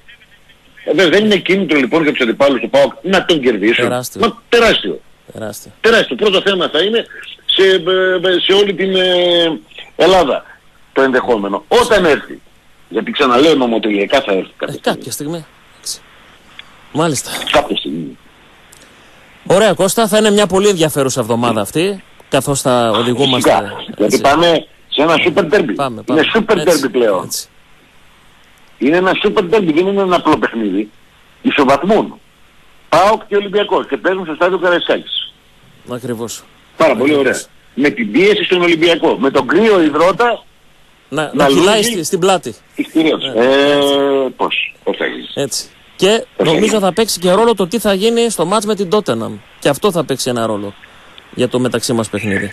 ε, δεν- δεν είναι κίνητρο λοιπόν για τους αντιπάλους του ΠΑΟΚ να τον κερδίσουν.
Τεράστιο.
Μα, τεράστιο.
Τεράστια.
Τεράστιο. Πρώτο θέμα θα είναι σε, ε, σε όλη την ε, Ελλάδα το ενδεχόμενο. Όταν έρθει. Γιατί ξαναλέω νομοτελειακά θα έρθει
Ε,
κάποια στιγμή.
κάποια στιγμή. Εντάξει. Μάλιστα.
Κάποια στιγμή.
Ωραία Κώστα, θα είναι μια πολύ ενδιαφέρουσα εβδομάδα αυτή. Καθώς θα οδηγούμαστε.
Φυσικά. Γιατί
έτσι.
πάμε σε ένα super derby.
Πάμε, πάμε.
Είναι super
Έτσι,
derby πλέον.
έτσι.
Είναι ένα super derby, δεν είναι ένα απλό παιχνίδι. Ισοβαθμούν. ΠΑΟΚ και Ολυμπιακός και παίζουν στο στάδιο Καραϊσκάκης.
Ακριβώς.
Πάρα πολύ ωραία. Με την πίεση στον Ολυμπιακό. Με τον κρύο υδρότα
Να, να
Να
κυλάει
λούζει.
στη- στην πλάτη.
Κυρίως.
Ναι.
Ε, πώς, πώς θα γίνει.
Έτσι. Και νομίζω θα παίξει και ρόλο το τι θα γίνει στο μάτς με την Tottenham. Και αυτό θα παίξει ένα ρόλο για το μεταξύ μας παιχνίδι.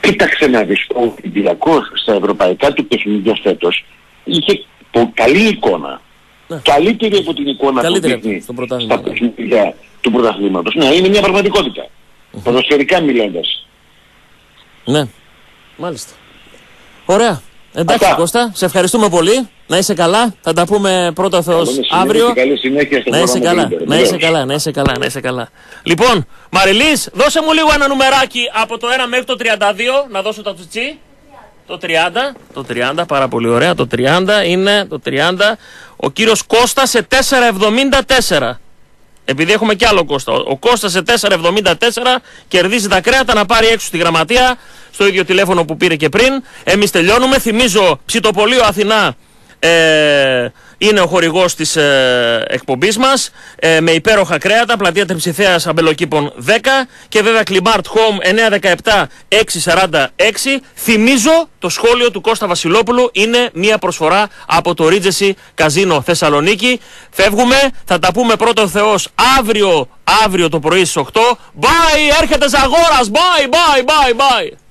Κοίταξε να δεις, ο Ολυμπιακός στα ευρωπαϊκά του παιχνίδια φέτος είχε πο- καλή εικόνα.
Ναι.
Καλύτερη από την εικόνα
Καλύτερη
που
από
δείχνει
στο πρωτάθλημα,
στα
ναι.
παιχνίδια του πρωταθλήματος. Ναι, είναι μια πραγματικότητα. Ποδοσφαιρικά μιλώντας.
Ναι. Μάλιστα. Ωραία. Εντάξει
Αυτά.
Κώστα, σε ευχαριστούμε πολύ. Να είσαι καλά. Θα τα πούμε πρώτα ο Θεός
Καλή συνέχεια
αύριο.
και Καλή συνέχεια στο
Να είσαι
πρόγραμμα
καλά,
του Ίντερ.
να είσαι
Βεβαίως.
καλά, να είσαι καλά, να είσαι καλά. Λοιπόν, Μαριλής, δώσε μου λίγο ένα νουμεράκι από το 1 μέχρι το 32, να δώσω τα τσουτσί. Το 30, το 30, πάρα πολύ ωραία, το 30 είναι το 30. Ο κύριος Κώστας σε 4,74. Επειδή έχουμε κι άλλο Κώστα. Ο Κώστας σε 4,74 κερδίζει τα κρέατα να πάρει έξω στη γραμματεία στο ίδιο τηλέφωνο που πήρε και πριν. Εμείς τελειώνουμε. Θυμίζω ψητοπολείο Αθηνά ε, είναι ο χορηγός της ε, εκπομπής μας ε, με υπέροχα κρέατα. Πλατεία Τριψηθέα Αμπελοκήπων 10 και βέβαια Κλιμπάρτ Home 917 646. Θυμίζω το σχόλιο του Κώστα Βασιλόπουλου είναι μια προσφορά από το Regency Καζίνο Θεσσαλονίκη. Φεύγουμε, θα τα πούμε πρώτο Θεός αύριο, αύριο το πρωί στις 8. Bye, έρχεται Ζαγόρας. Bye, bye, bye, bye.